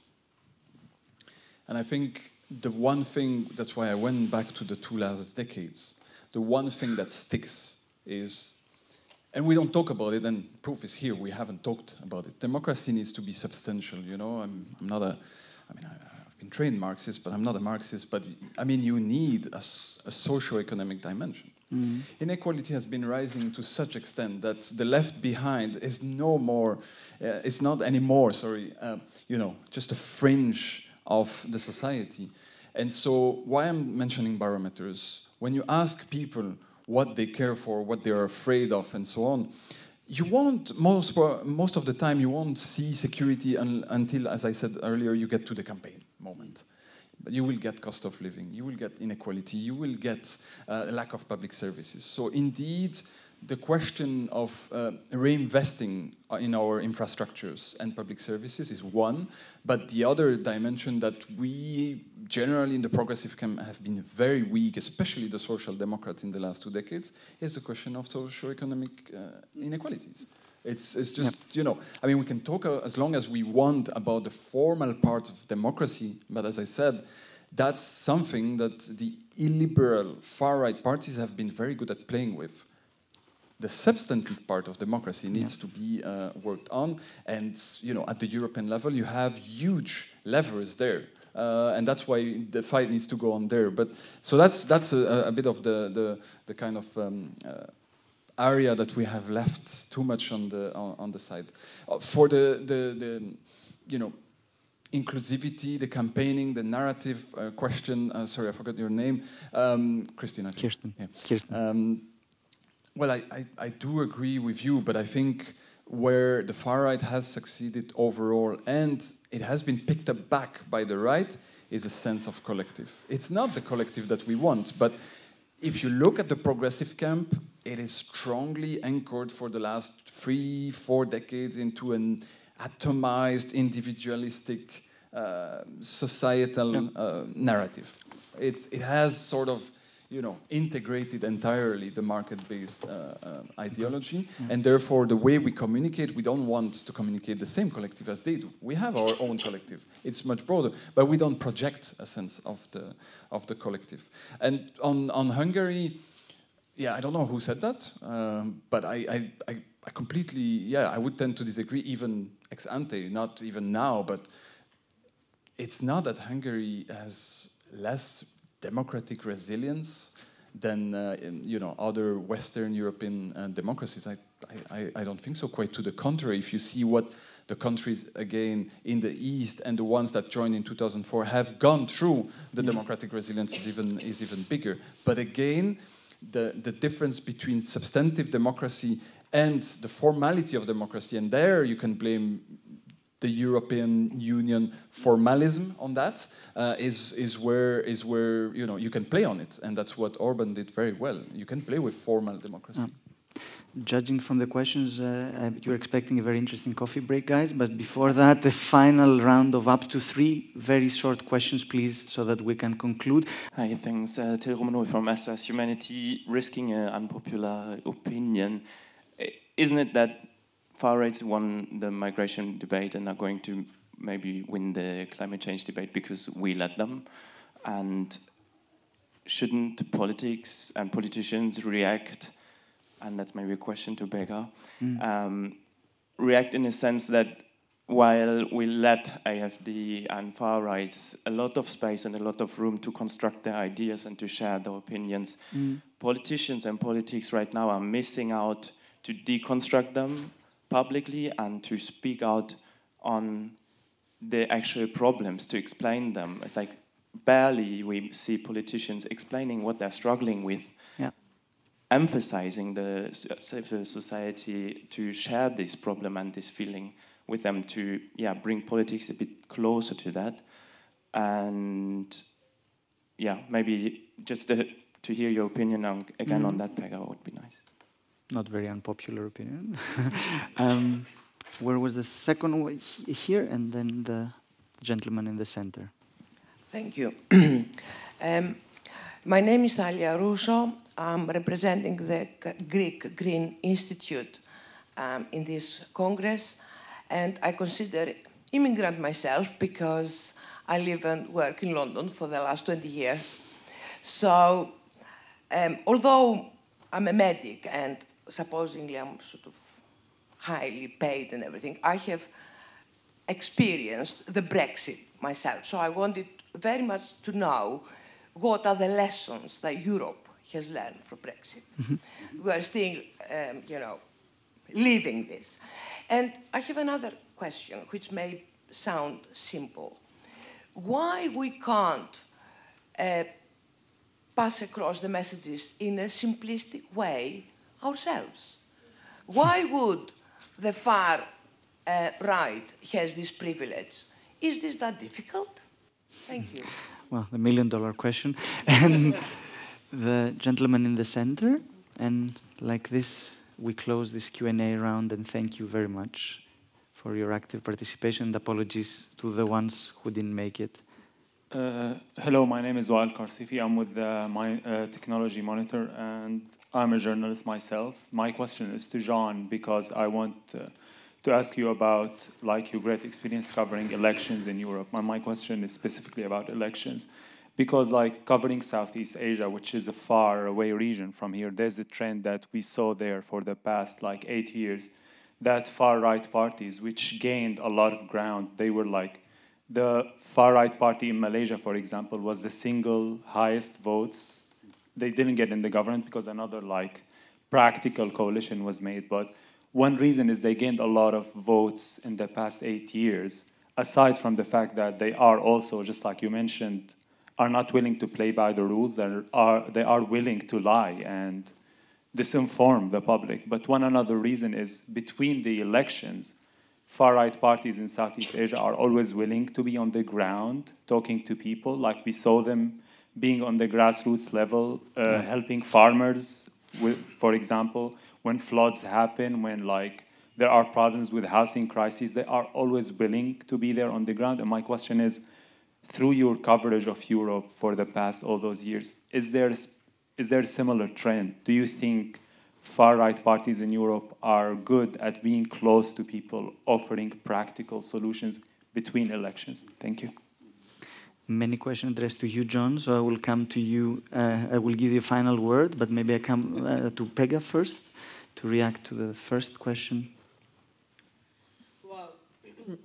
And I think the one thing, that's why I went back to the two last decades, the one thing that sticks is, and we don't talk about it, and proof is here, we haven't talked about it. Democracy needs to be substantial, you know, I'm, I'm not a, I mean, I, have been trained Marxist, but I'm not a Marxist. But I mean, you need a, a socio-economic dimension. Mm -hmm. Inequality has been rising to such extent that the left behind is no more, uh, it's not anymore, sorry, uh, you know, just a fringe of the society. And so, why I'm mentioning barometers, when you ask people what they care for, what they're afraid of, and so on, you won't most most of the time you won't see security un, until, as I said earlier, you get to the campaign moment. But you will get cost of living, you will get inequality, you will get uh, lack of public services. So indeed, the question of uh, reinvesting in our infrastructures and public services is one, but the other dimension that we generally in the progressive camp have been very weak, especially the social democrats in the last two decades, is the question of socio-economic uh, inequalities. It's, it's just, yep. you know, I mean, we can talk uh, as long as we want about the formal parts of democracy, but as I said, that's something that the illiberal far-right parties have been very good at playing with. The substantive part of democracy needs to be uh, worked on, and you know, at the European level, you have huge levers there. Uh, and that's why the fight needs to go on there. But so that's that's a, a bit of the the, the kind of um, uh, area that we have left too much on the on, on the side. Uh, for the, the, the you know inclusivity, the campaigning, the narrative uh, question. Uh, sorry, I forgot your name, um, Christina. Kirsten. Yeah. Kirsten. Um, well, I, I, I, do agree with you, but I think where the far right has succeeded overall, and it has been picked up back by the right, is a sense of collective. It's not the collective that we want, but if you look at the progressive camp, it is strongly anchored for the last three, four decades into an atomized, individualistic, uh, societal yeah. uh, narrative. It, it has sort of you know, integrated entirely the market-based uh, uh, ideology, yeah. and therefore the way we communicate, we don't want to communicate the same collective as they do. We have our own collective; it's much broader, but we don't project a sense of the of the collective. And on on Hungary, yeah, I don't know who said that, um, but I, I, I I completely, yeah, I would tend to disagree, even ex ante, not even now, but it's not that Hungary has less democratic resilience than uh, you know other Western European uh, democracies. I, I, I don't think so. Quite to the contrary. If you see what the countries again in the East and the ones that joined in 2004 have gone through, the democratic resilience is even is even bigger. But again, the the difference between substantive democracy and the formality of democracy, and there you can blame the European Union formalism on that uh, is is where is where you know you can play on it, and that's what Orban did very well. You can play with formal democracy. Judging from the questions, uh, you're expecting a very interesting coffee break, guys. But before that, the final round of up to three very short questions, please, so that we can conclude. Hi, thanks. Uh, Till Rummenhohl from SOS Humanity, risking an unpopular opinion. Isn't it that far rights won the migration debate and are going to maybe win the climate change debate because we let them. And shouldn't politics and politicians react? And that's maybe a question to Pegah. Mm. Um, react in a sense that while we let AFD and far rights a lot of space and a lot of room to construct their ideas and to share their opinions, mm. politicians and politics right now are missing out to deconstruct them publicly and to speak out on the actual problems, to explain them. It's like barely we see politicians explaining what they're struggling with, yeah. emphasizing the civil society to share this problem and this feeling with them to yeah bring politics a bit closer to that and yeah maybe just to, to hear your opinion on, again mm. on that Pegah would be nice not very unpopular opinion. *laughs* um, where was the second one? Here, and then the gentleman in the center. Thank you. *clears throat* um, my name is Thalia Russo. I'm representing the Greek Green Institute um, in this Congress, and I consider immigrant myself because I live and work in London for the last 20 years. So, um, although I'm a medic and supposedly I'm sort of highly paid and everything, I have experienced the Brexit myself. So I wanted very much to know what are the lessons that Europe has learned from Brexit. Mm -hmm. We are still, um, you know, living this. And I have another question, which may sound simple. Why we can't uh, pass across the messages in a simplistic way ourselves. Why would the far uh, right has this privilege? Is this that difficult? Thank you. Well, the million dollar question. *laughs* And the gentleman in the center. And like this, we close this Q&A round and thank you very much for your active participation and apologies to the ones who didn't make it. Uh, hello, my name is Wael Kharsifi. I'm with the my, uh, Technology Monitor and I'm a journalist myself. My question is to Jon because I want uh, to ask you about like your great experience covering elections in Europe. And my question is specifically about elections because like covering Southeast Asia, which is a far away region from here, there's a trend that we saw there for the past like eight years that far right parties, which gained a lot of ground, they were like the far right party in Malaysia, for example, was the single highest votes they didn't get in the government because another like practical coalition was made. But one reason is they gained a lot of votes in the past eight years, aside from the fact that they are also, just like you mentioned, are not willing to play by the rules. They are, they are willing to lie and disinform the public. But one another reason is between the elections, far right parties in Southeast Asia are always willing to be on the ground talking to people, like we saw them being on the grassroots level, uh, helping farmers, with, for example, when floods happen, when like there are problems with housing crises, they are always willing to be there on the ground. And my question is, through your coverage of Europe for the past all those years, is there is there a similar trend? Do you think far right parties in Europe are good at being close to people, offering practical solutions between elections? Thank you many questions addressed to you, Jon. So I will come to you. Uh, I will give you a final word, but maybe I come uh, to Pegah first to react to the first question. Well,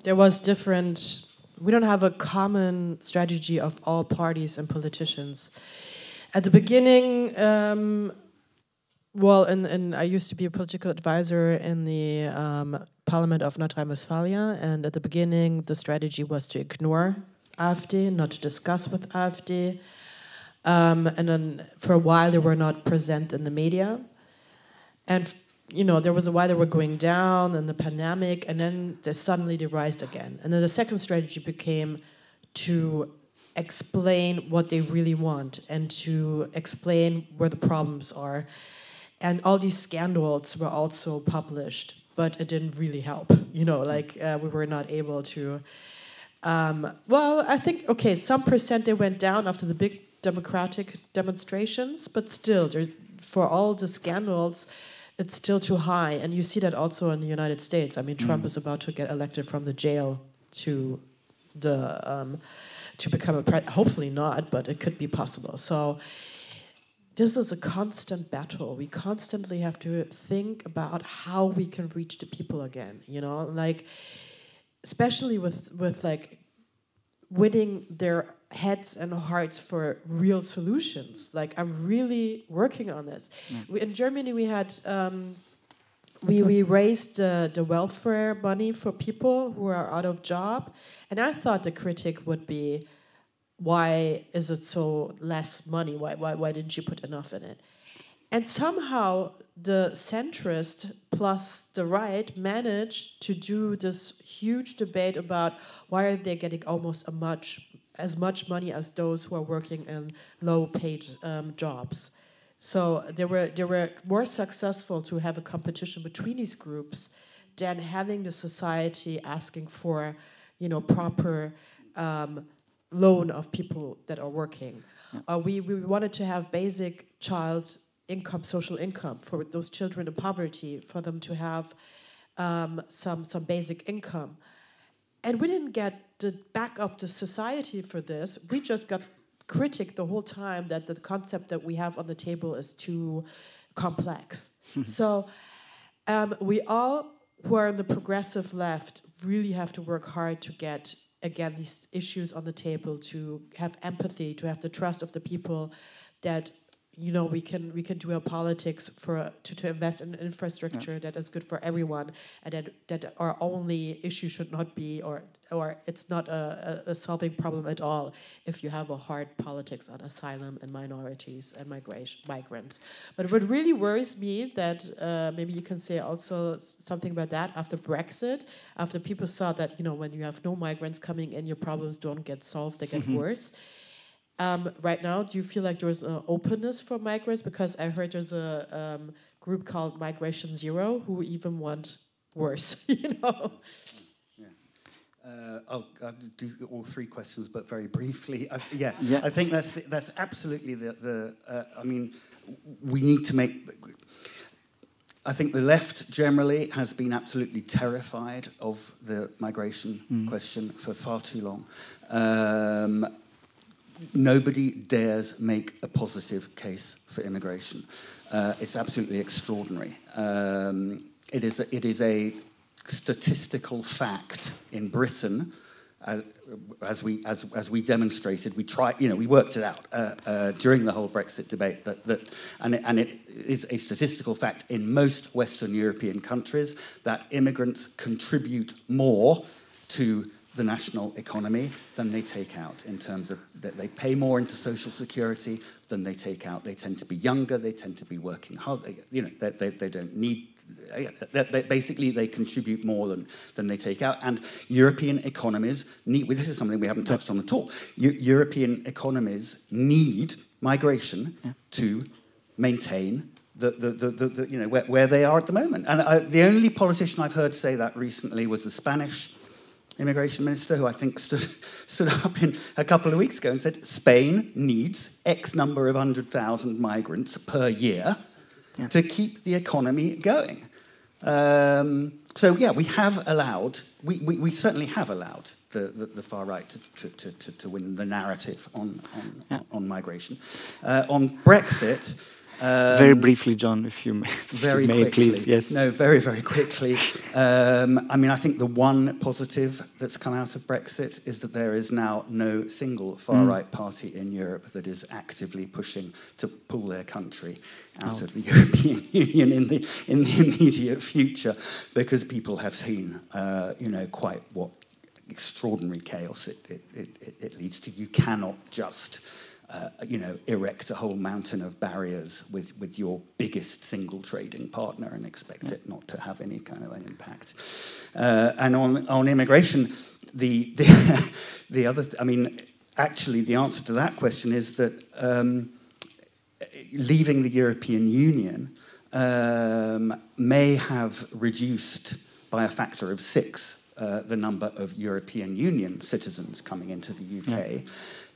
there was different. We don't have a common strategy of all parties and politicians. At the beginning, um, well, and, and I used to be a political advisor in the um, Parliament of North Rhine-Westphalia, and at the beginning, the strategy was to ignore AfD, not to discuss with AfD. Um, and then for a while, they were not present in the media. And you know, there was a while they were going down and the pandemic, and then they suddenly they rised again. And then the second strategy became to explain what they really want and to explain where the problems are. And all these scandals were also published, but it didn't really help. You know, like uh, we were not able to. Um, well, I think okay, some percent they went down after the big democratic demonstrations, but still, there's for all the scandals it's still too high. And you see that also in the United States. I mean, Trump mm. is about to get elected from the jail to the um, to become a president. Hopefully not, but it could be possible. So this is a constant battle. We constantly have to think about how we can reach the people again. You know, like especially with with like winning their heads and hearts for real solutions. Like I'm really working on this. Mm. We, in Germany, we had um, we we raised uh, the welfare money for people who are out of job, and I thought the critic would be, why is it so less money? Why why why didn't you put enough in it? And somehow the centrist plus the right managed to do this huge debate about why are they getting almost a much as much money as those who are working in low paid um, jobs. So they were they were more successful to have a competition between these groups than having the society asking for, you know, proper um, loan of people that are working. Yeah. Uh, we we wanted to have basic child income, social income for those children in poverty, for them to have um, some some basic income. And we didn't get the back up the society for this. We just got critic the whole time that the concept that we have on the table is too complex. *laughs* so um, we all who are in the progressive left really have to work hard to get again these issues on the table to have empathy to have the trust of the people that you know we can we can do our politics for to, to invest in infrastructure yeah. that is good for everyone and that that our only issue should not be or or it's not a, a, solving problem at all if you have a hard politics on asylum and minorities and migration migrants. But what really worries me that uh, maybe you can say also something about that after brexit after people saw that you know when you have no migrants coming in your problems don't get solved they get worse um, right now, do you feel like there's an openness for migrants? Because I heard there's a um, group called Migration Zero who even want worse, *laughs* you know? Uh, I'll, I'll, do all three questions, but very briefly. I, yeah, yeah, I think that's the, that's absolutely the the. Uh, I mean, we need to make. I think the left generally has been absolutely terrified of the migration mm. question for far too long. Um, nobody dares make a positive case for immigration. Uh, it's absolutely extraordinary. Um, it, is a, it is a statistical fact in Britain, uh, as, we, as, as we demonstrated, we tried, you know, we worked it out uh, uh, during the whole Brexit debate, that, that, and, it, and it is a statistical fact in most Western European countries that immigrants contribute more to the national economy than they take out in terms of that they pay more into social security than they take out. They tend to be younger, they tend to be working hard, you know, they, they, they don't need they, they, basically, they contribute more than, than they take out. And European economies need, this is something we haven't touched on at all, U European economies need migration yeah. to maintain the, the, the, the, you know, where, where they are at the moment. And I, the only politician I've heard say that recently was the Spanish immigration minister, who I think stood, *laughs* stood up in a couple of weeks ago and said Spain needs X number of hundred thousand migrants per year yeah. to keep the economy going. Um, so, yeah, we have allowed, we, we, we certainly have allowed the, the, the, far right to, to, to, to win the narrative on, on, yeah. on migration. Uh, on Brexit, um, very briefly, Jon, if you may, very you may quickly. please. Yes. No, very, very quickly. Um, I mean, I think the one positive that's come out of Brexit is that there is now no single far-right mm. party in Europe that is actively pushing to pull their country out oh. of the *laughs* European Union in the in the immediate future, because people have seen, uh, you know, quite what extraordinary chaos it, it, it, it leads to. You cannot just uh, you know, erect a whole mountain of barriers with, with your biggest single trading partner and expect it not to have any kind of an impact. Uh, and on, on immigration, the, the, *laughs* the other, th- I mean, actually, the answer to that question is that um, leaving the European Union um, may have reduced by a factor of six uh, the number of European Union citizens coming into the UK. Yeah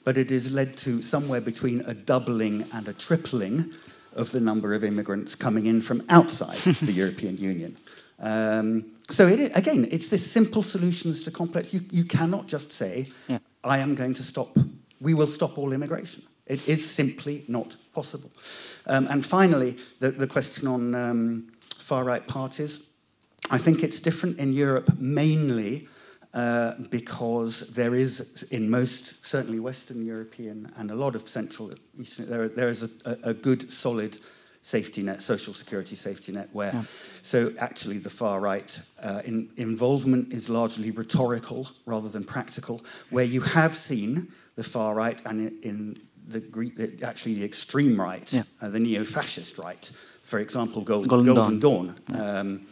but it has led to somewhere between a doubling and a tripling of the number of immigrants coming in from outside *laughs* the European Union. Um, so it, again, it's this simple solutions to complex. You, you cannot just say, yeah. "I am going to stop. We will stop all immigration." It is simply not possible. Um, and finally, the, the question on um, far right parties. I think it's different in Europe mainly uh, because there is, in most, certainly Western European and a lot of Central Eastern, there, there is a, a, good, solid safety net, social security safety net, where, yeah. so actually the far right uh, in, involvement is largely rhetorical rather than practical, where you have seen the far right and in, in the, actually the extreme right, yeah. uh, the neo-fascist right, for example, Gold, Golden, Golden, Dawn, Dawn um,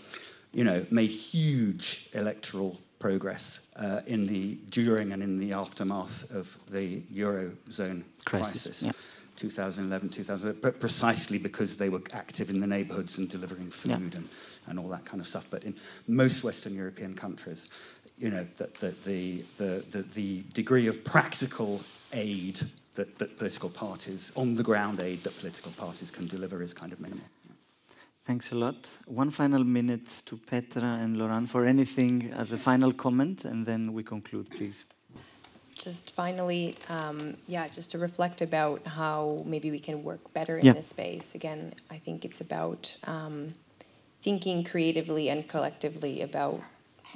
you know, made huge electoral progress uh, in the during and in the aftermath of the eurozone crisis, crisis yeah. 2011, 2000, but precisely because they were active in the neighbourhoods and delivering food yeah. and, and all that kind of stuff. But in most Western European countries, you know, the, the, the, the, the degree of practical aid that, that political parties, on the ground aid that political parties can deliver is kind of minimal. Thanks a lot. One final minute to Petra and Laurent for anything as a final comment, and then we conclude, please. Just finally, um, yeah, just to reflect about how maybe we can work better in yeah. this space. Again, I think it's about um, thinking creatively and collectively about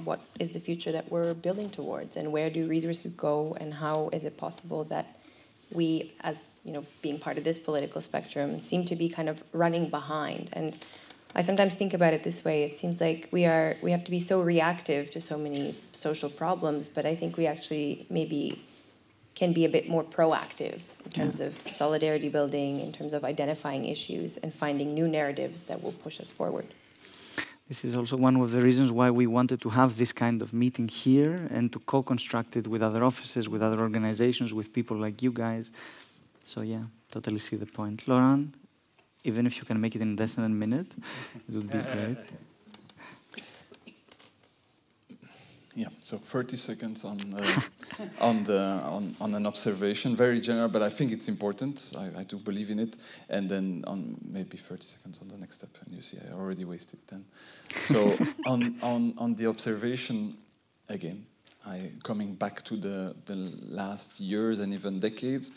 what is the future that we're building towards, and where do resources go, and how is it possible that we, as you know, being part of this political spectrum, seem to be kind of running behind. And I sometimes think about it this way: it seems like we are we have to be so reactive to so many social problems, but I think we actually maybe can be a bit more proactive in terms yeah. of solidarity building, in terms of identifying issues and finding new narratives that will push us forward. This is also one of the reasons why we wanted to have this kind of meeting here and to co-construct it with other offices, with other organizations, with people like you guys. So yeah, totally see the point. Laurent, even if you can make it in less than a minute, it would be great. Yeah, so 30 seconds on uh, *laughs* on the on, on an observation, very general, but I think it's important. I, I do believe in it, and then on maybe 30 seconds on the next step, and you see I already wasted 10. So *laughs* on on on the observation, again, I coming back to the the last years and even decades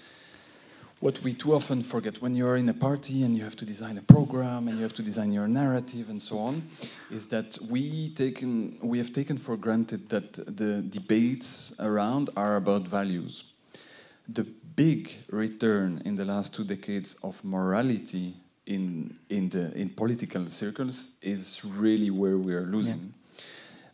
what we too often forget when you're in a party and you have to design a program and you have to design your narrative and so on is that we taken we have taken for granted that the debates around are about values the big return in the last two decades of morality in in the in political circles is really where we are losing yeah.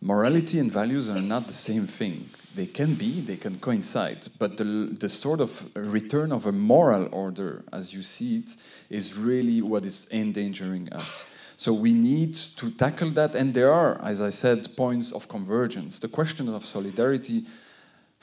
Morality and values are not the same thing they can be, they can coincide, but the, the sort of return of a moral order, as you see it, is really what is endangering us. So we need to tackle that, and there are, as I said, points of convergence. The question of solidarity,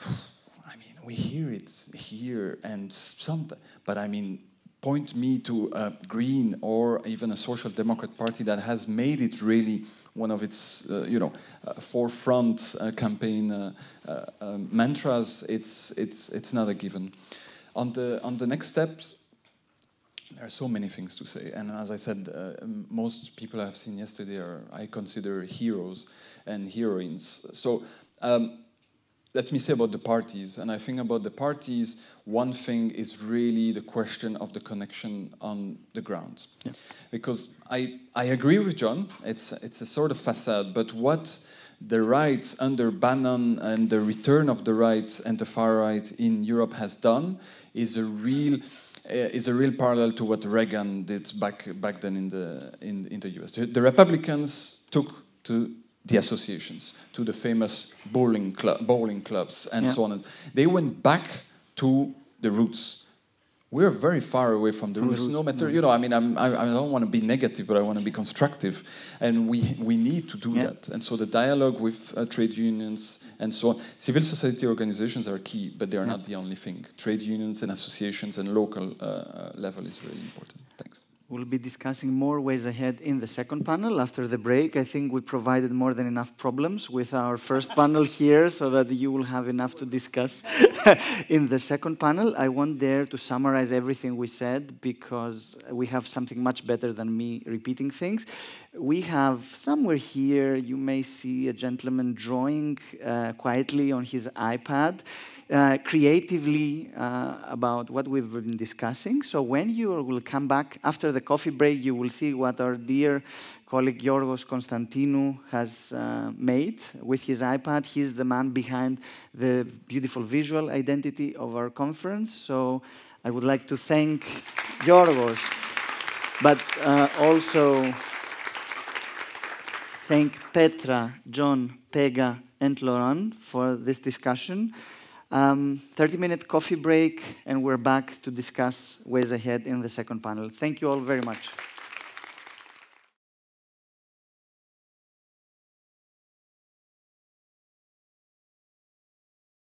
*sighs* I mean, we hear it here and some, but I mean, point me to a Green or even a Social Democrat Party that has made it really one of its, uh, you know, uh, forefront uh, campaign um, mantras. It's it's it's not a given. On the on the next steps, there are so many things to say, and as I said, uh, most people I've seen yesterday are I consider heroes and heroines. So. Um, let me say about the parties. And I think about the parties, one thing is really the question of the connection on the ground. Yeah. Because I, I agree with Jon, it's, it's a sort of facade, but what the right under Bannon and the return of the right and the far right in Europe has done is a real uh, is a real parallel to what Reagan did back back then in the in, in the US. The Republicans took to the associations, to the famous bowling, club, bowling clubs, and yeah. so on. They went back to the roots. we're very far away from the roots. No matter, you know, I mean, I'm, I, I don't want to be negative, but I want to be constructive, and we we need to do Yeah. that. And so the dialogue with uh, trade unions and so on, civil society organizations are key, but they are Yeah. not the only thing. Trade unions and associations and local uh, uh, level is really important. Thanks. We'll be discussing more ways ahead in the second panel. After the break, I think we provided more than enough problems with our first panel here so that you will have enough to discuss *laughs* in the second panel. I won't dare to summarize everything we said because we have something much better than me repeating things. We have somewhere here, you may see a gentleman drawing uh, quietly on his iPad uh, creatively uh, about what we've been discussing. So when you will come back after the coffee break, you will see what our dear colleague Yorgos Konstantinou has uh, made with his iPad. He's the man behind the beautiful visual identity of our conference. So I would like to thank Yorgos, but uh, also thank Petra, Jon, Pegah, and Laurent for this discussion. Um, 30 minute coffee break, and we're back to discuss ways ahead in the second panel. Thank you all very much.